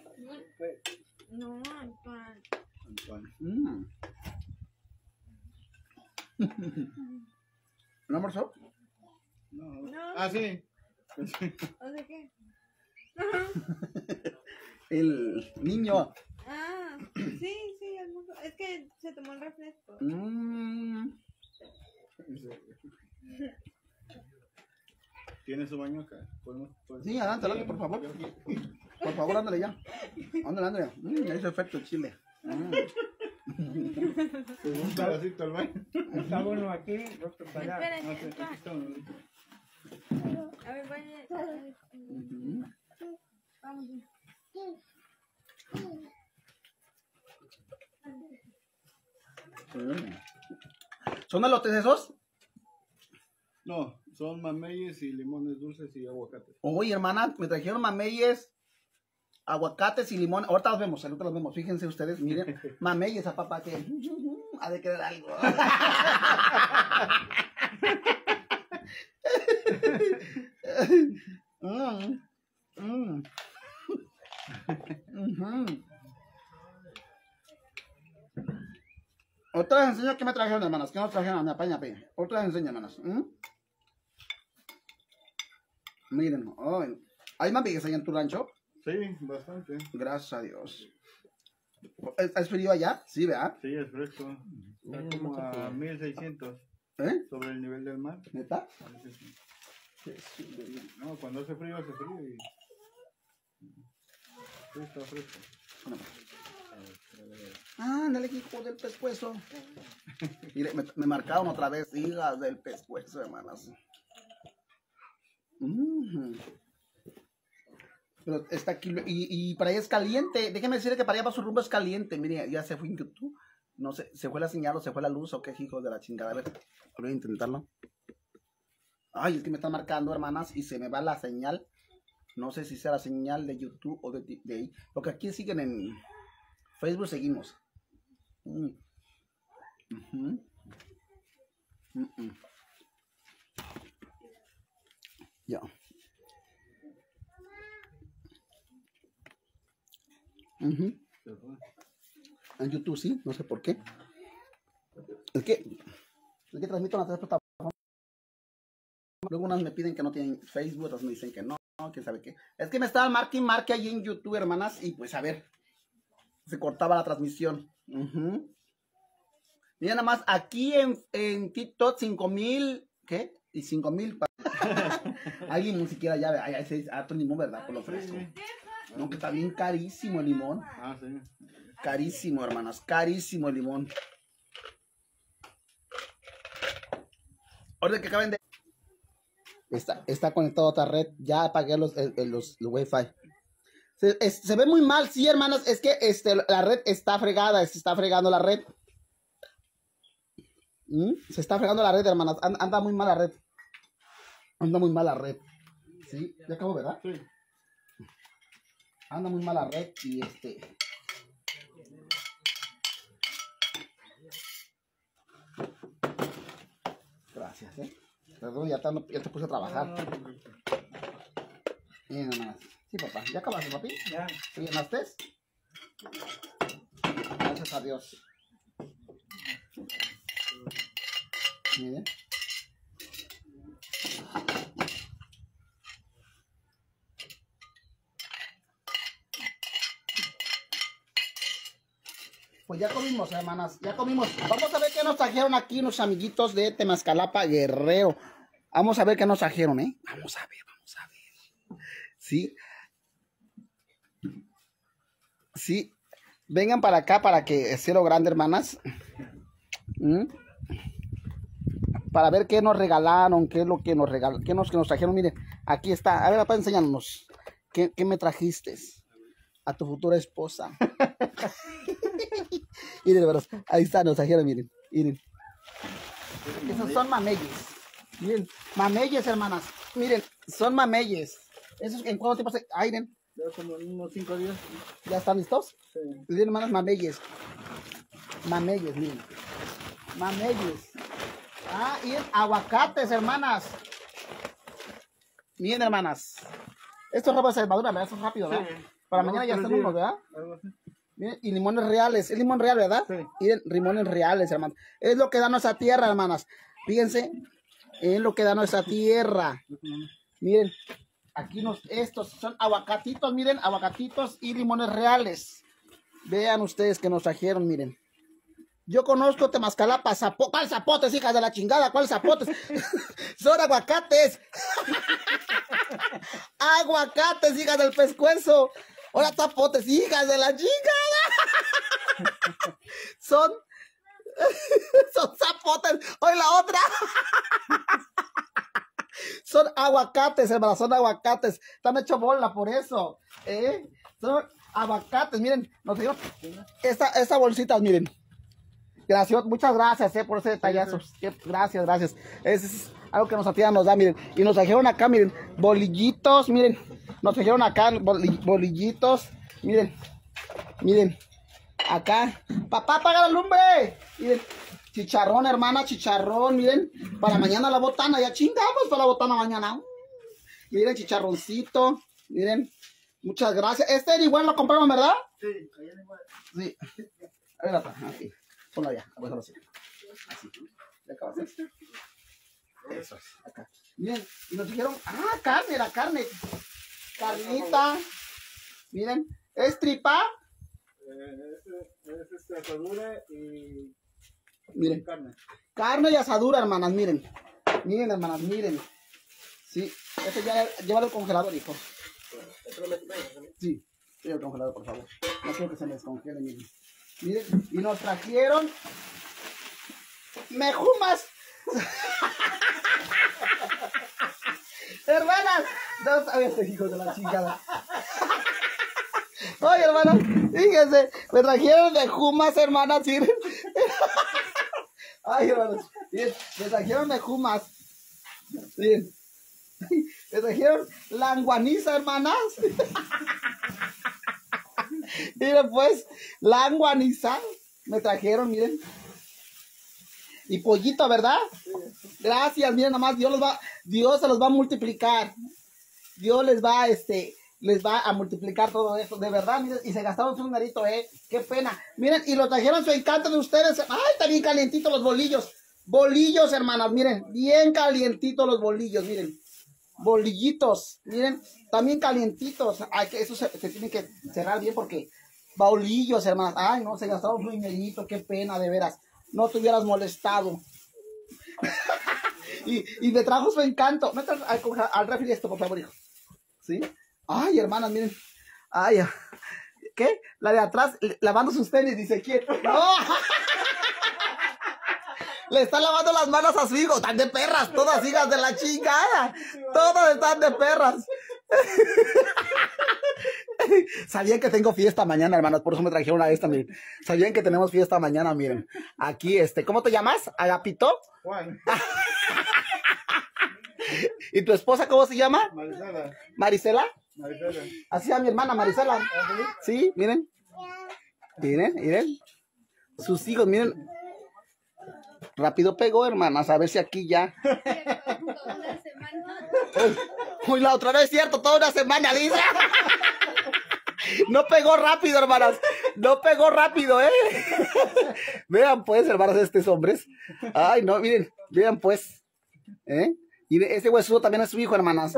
S4: No, Antoine.
S1: Mm. ¿No almorzó?
S3: no.
S4: No.
S3: Ah, sí.
S4: ¿O sea qué? (laughs)
S1: El niño.
S4: Ah, sí, sí. Es que se tomó el refresco.
S1: Mm.
S2: ¿Tiene su baño acá? ¿Podemos, podemos-
S1: Sí, adelante, adelante, por favor. Por favor, ándale ya. Ándale, ándale. Mm, efecto el chile. Mm.
S2: Un pedacito al baño.
S3: Está bueno aquí, otro para allá.
S4: Espérate,
S3: aquí.
S4: A ver, vaya. Vamos.
S1: Mm. ¿Son elotes esos?
S2: No, son mameyes y limones dulces y aguacates.
S1: Oye, hermana, me trajeron mameyes, aguacates y limón. Ahorita los vemos, ahorita los vemos. Fíjense ustedes, miren. (laughs) Mameyes a papá que ha de querer algo. (laughs) (laughs) Mm, mm. Les enseño que me trajeron, hermanas. ¿Qué nos trajeron? Me apaña, apaña. Otra les enseño, hermanas. ¿Mm? Miren, ay, ¿hay mameyes ahí en tu rancho?
S2: Sí, bastante.
S1: Gracias a Dios. ¿Es, es frío allá? Sí, ¿verdad?
S2: Sí, es fresco. Está como a 1600
S1: ¿Eh?
S2: sobre el nivel del mar.
S1: ¿Neta?
S2: No, cuando hace frío, hace frío y... Sí, está fresco.
S1: Ándale, hijo del pescuezo. Mire, me, me marcaron otra vez, hijas del pescuezo, hermanas. Mhm. Pero está aquí, y, y para allá es caliente. Déjeme decirle que para allá va su rumbo es caliente. Mire, ya se fue en YouTube. No sé, se fue la señal o se fue la luz o qué hijos de la chingada. A ver, voy a intentarlo. Ay, es que me está marcando, hermanas, y se me va la señal. No sé si sea la señal de YouTube o de, de ahí. Porque aquí siguen en Facebook, seguimos. Mm. Ya.
S2: Fue.
S1: En YouTube sí, no sé por qué. Es que, es que transmito las tres plataformas. Luego unas me piden que no tienen Facebook, otras me dicen que. No, quién sabe qué. Es que me estaban marque y marque ahí en YouTube, hermanas, y pues a ver, se cortaba la transmisión. Ujú. Mira nada más, aquí en, en TikTok, 5000, ¿qué? Y 5000. pa- (laughs) Alguien ni siquiera ya ve, ay, ese es harto limón, ¿verdad? Por lo fresco. No, que está bien carísimo el limón.
S2: Ah, sí.
S1: Carísimo, hermanas, carísimo el limón. Orden que acaben de. Está, está conectado a otra red. Ya apagué los, el- el- los, los wifi. Se, es- se ve muy mal, sí, hermanas. Es que este, la red está fregada. Se está fregando la red. ¿Mm? Se está fregando la red, hermanas. Anda, anda muy mal la red. Anda muy mal la red. Sí, ya acabó, ¿verdad?
S2: Sí.
S1: Anda muy mal la red y este. Gracias, eh. Perdón, ya te, ya te puse a trabajar. Miren nomás. Sí, papá. ¿Ya acabaste, papi?
S3: Ya.
S1: ¿Sí llenaste? Gracias a Dios. Miren. Pues ya comimos, hermanas, ya comimos. Vamos a ver qué nos trajeron aquí los amiguitos de Temascalapa Guerrero. Vamos a ver qué nos trajeron, ¿eh? Vamos a ver, vamos a ver. Sí. Sí. Vengan para acá para que cielo grande, hermanas. ¿Mm? Para ver qué nos regalaron, qué es lo que nos regalaron, qué nos, que nos trajeron. Miren, aquí está. A ver, papá, enséñanos. ¿Qué, qué me trajiste? A tu futura esposa. (laughs) miren, hermanos, ahí está, nos trajeron, miren. Miren. Esos son mameyes. Miren, mameyes, hermanas. Miren, son mameyes. Esos en cuánto tiempo se airen.
S2: Ya como unos cinco días.
S1: ¿Ya están listos?
S2: Sí.
S1: Miren, hermanas, mameyes. Mameyes, miren. Mameyes. Ah, y es aguacates, hermanas. Miren, hermanas. Esto es rápido se madura, ¿verdad? Esto es rápido, ¿verdad?
S2: Sí.
S1: Para mañana ya estamos,
S2: días.
S1: ¿verdad? Miren, y limones reales. Es limón real, ¿verdad?
S2: Sí.
S1: Miren, limones reales, hermanas. Es lo que da nuestra tierra, hermanas. Fíjense. Es lo que da nuestra tierra. Miren. Aquí nos, estos son aguacatitos, miren, aguacatitos y limones reales. Vean ustedes que nos trajeron, miren. Yo conozco Temascalapa, zapo, ¿cuál zapotes, hijas de la chingada? ¿Cuál zapotes? (laughs) Son aguacates. (laughs) aguacates, hijas del pescuezo. Ahora zapotes, hijas de la chingada. (laughs) Son, son zapotes. Hoy la otra. Son aguacates, hermano, son aguacates. Están hecho bola por eso. ¿eh? Son aguacates, miren, nos dio esta, esta bolsita, miren. Gracias, muchas gracias eh, por ese detallazo. Gracias, gracias. Es, es algo que nos tía nos da, miren. Y nos trajeron acá, miren, bolillitos, miren. Nos trajeron acá boli- bolillitos, miren. Miren, acá. Papá, paga la lumbre. Miren, chicharrón, hermana, chicharrón, miren. Para mañana la botana, ya chingamos para la botana mañana. Miren, chicharroncito, miren. Muchas gracias. Este igual lo compraron, ¿verdad?
S2: Sí, igual.
S1: Sí. A ver, aquí. Ponlo allá. Sí. Así. Ya acabas. Eso es, acá. Miren, y nos dijeron, ah, carne, la carne. Carnita. Miren, es tripa.
S2: Eh, es, es este, asadura y
S1: Miren,
S2: carne.
S1: carne y asadura, hermanas, miren. Miren, hermanas, miren. Sí, este ya, llévalo al congelador, hijo. Sí, llévalo al congelador, por favor. No quiero que se me descongele, miren. Miren, y nos trajeron mejumas. (laughs) Hermanas, no sabes, hijos de la chingada. (laughs) Oye, hermano, fíjense, me trajeron mejumas, hermanas, miren. (laughs) Ay, hermanos, miren, me trajeron mejumas. Miren, me trajeron languaniza, hermanas. Miren, pues, languaniza. Me trajeron, miren. Y pollito, ¿verdad? Gracias, miren nomás, Dios los va, Dios se los va a multiplicar. Dios les va, este, les va a multiplicar todo esto, de verdad, miren, y se gastaron su dinerito, eh, qué pena. Miren, y lo trajeron su encanto de ustedes. Ay, está bien calientitos los bolillos. Bolillos, hermanas, miren, bien calientitos los bolillos, miren. bolillitos, miren, también calientitos. Hay que, eso se, tiene que cerrar bien porque bolillos, hermanas. Ay, no, se gastaron un dinerito, qué pena, de veras. No te hubieras molestado. (laughs) y, y me trajo su encanto. Al, al, al refri esto, por favor, hijo. ¿Sí? Ay, hermanas, miren. Ay, ah. ¿qué? La de atrás, lavando sus tenis, dice, ¿quién? ¡No! (laughs) Le está lavando las manos a su hijo. Están de perras, todas hijas de la chingada. Todas están de perras. (laughs) Sabían que tengo fiesta mañana, hermanas, por eso me trajeron a esta, miren. Sabían que tenemos fiesta mañana, miren. Aquí, este, ¿cómo te llamas? ¿Agapito?
S2: Juan, (laughs)
S1: ¿Y tu esposa cómo se llama?
S2: Marisela,
S1: ¿Marisela? Así a mi hermana Marisela. Sí, miren. Miren, miren. Sus hijos, miren. Rápido pegó, hermanas. A ver si aquí ya. Uy, la otra no es cierto, toda una semana, dice. No pegó rápido, hermanas. No pegó rápido, ¿eh? Vean, pues, hermanas, estos hombres. Ay, no, miren, vean, pues. ¿Eh? Y ese huesudo también es su hijo, hermanas.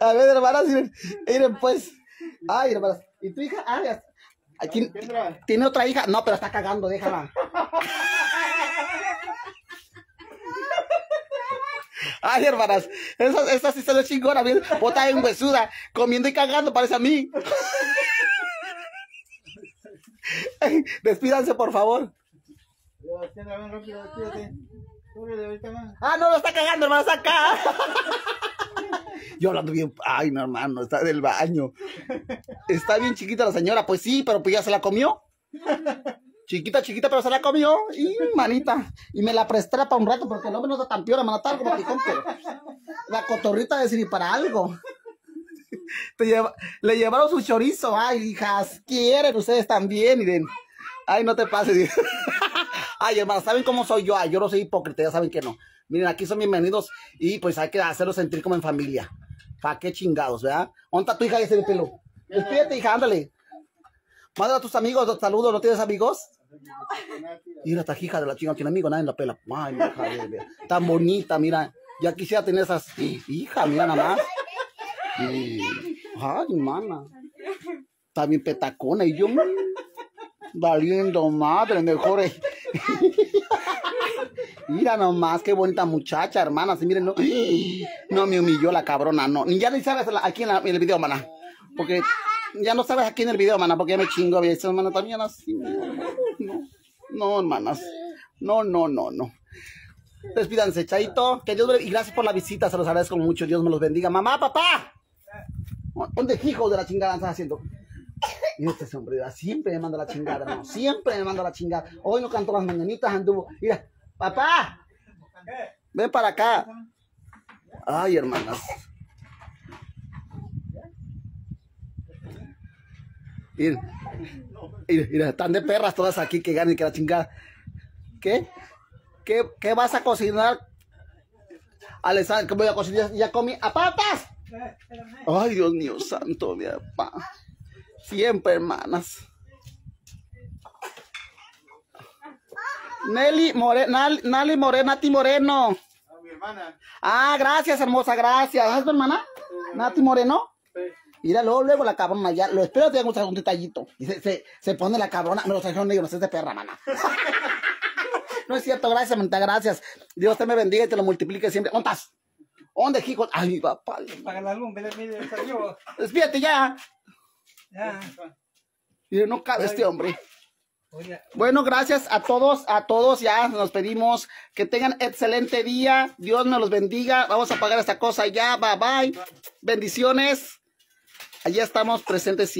S1: A ver, hermanas, miren, miren, pues. Ay, hermanas. ¿Y tu hija? Ay, ya- tiene otra hija. No, pero está cagando, déjala. Ay, hermanas, esa, esa sí salió chingona, bien, bota en huesuda, comiendo y cagando, parece a mí. Ay, (laughs) Despídanse, por favor. Ah, no, lo está cagando, hermano, está acá. (laughs) Yo hablando bien, ay, no, hermano, está del baño. Está bien chiquita la señora, pues sí, pero pues ya se la comió. Chiquita, chiquita, pero se la comió. Y manita. Y me la prestará para un rato porque el hombre no está tan peor, hermano, tal como picón, pero la cotorrita de decir para algo. Te lleva- le llevaron su chorizo. Ay, hijas, quieren ustedes también. Miren. Ay, no te pases. (laughs) Ay, hermano, ¿saben cómo soy yo? Ay, yo no soy hipócrita, ya saben que no. Miren, aquí son bienvenidos y pues hay que hacerlos sentir como en familia. ¿Para qué chingados, verdad? ¿Dónde está tu hija ese de pelo? Despídete, hija, ándale. Mándale a tus amigos los saludos, ¿no tienes amigos? Mira, esta hija de la chinga, tiene amigo, nadie la pela. Ay, mi hija, de- de- tan bonita, mira. Ya quisiera tener esas. Hija, mira nada más. Y- Ay, mana. Está bien petacona y yo. mm, Valiendo madre, mejor. (laughs) Mira nomás, qué bonita muchacha, hermana. Sí, miren, no, (gasps) no me humilló la cabrona, no. Ni ya ni sabes aquí en, la- en el video, mana. Porque ya no sabes aquí en el video, mana, porque ya me chingo. Y hermana también así. No, no, hermanas. No, no, no, no. Despídanse, Chaito. Que Dios. Y gracias por la visita, se los agradezco mucho. Dios me los bendiga. Mamá, papá. ¿Dónde hijo de la chingada estás haciendo? Y este hombre ¿verdad? siempre me manda la chingada, hermano. Siempre me manda la chingada. Hoy no cantó las mañanitas, anduvo. Mira, papá, ven para acá. Ay, hermanas. Mira, mira, están de perras todas aquí que ganen que la chingada. ¿Qué? ¿Qué, qué vas a cocinar? Alessandra, ¿qué voy a cocinar? Ya comí. ¡Apatas! Ay, Dios mío santo, mi papá. Siempre, hermanas. Nelly Morena, Nali Morena, Nati Moreno.
S2: A mi hermana.
S1: Ah, gracias, hermosa, gracias. ¿Es tu hermana? Nati Moreno.
S2: Sí.
S1: Mira, luego, luego la cabrona ya. Lo espero tenga un detallito. Y se, se, se pone la cabrona. Me lo trajeron negros, es de perra, mana. (laughs) no es cierto, gracias, manita, gracias. Dios te me bendiga y te lo multiplique siempre. ¿Dónde estás? ¿Dónde, hijo? Ay, papá.
S3: Mire, mire, salió. (laughs)
S1: Despídete ya.
S3: Ya.
S1: Mire, no cabe este hombre. Bueno, gracias a todos, a todos, ya nos pedimos que tengan excelente día, Dios me los bendiga, vamos a pagar esta cosa ya, bye bye, bendiciones, allá estamos presentes.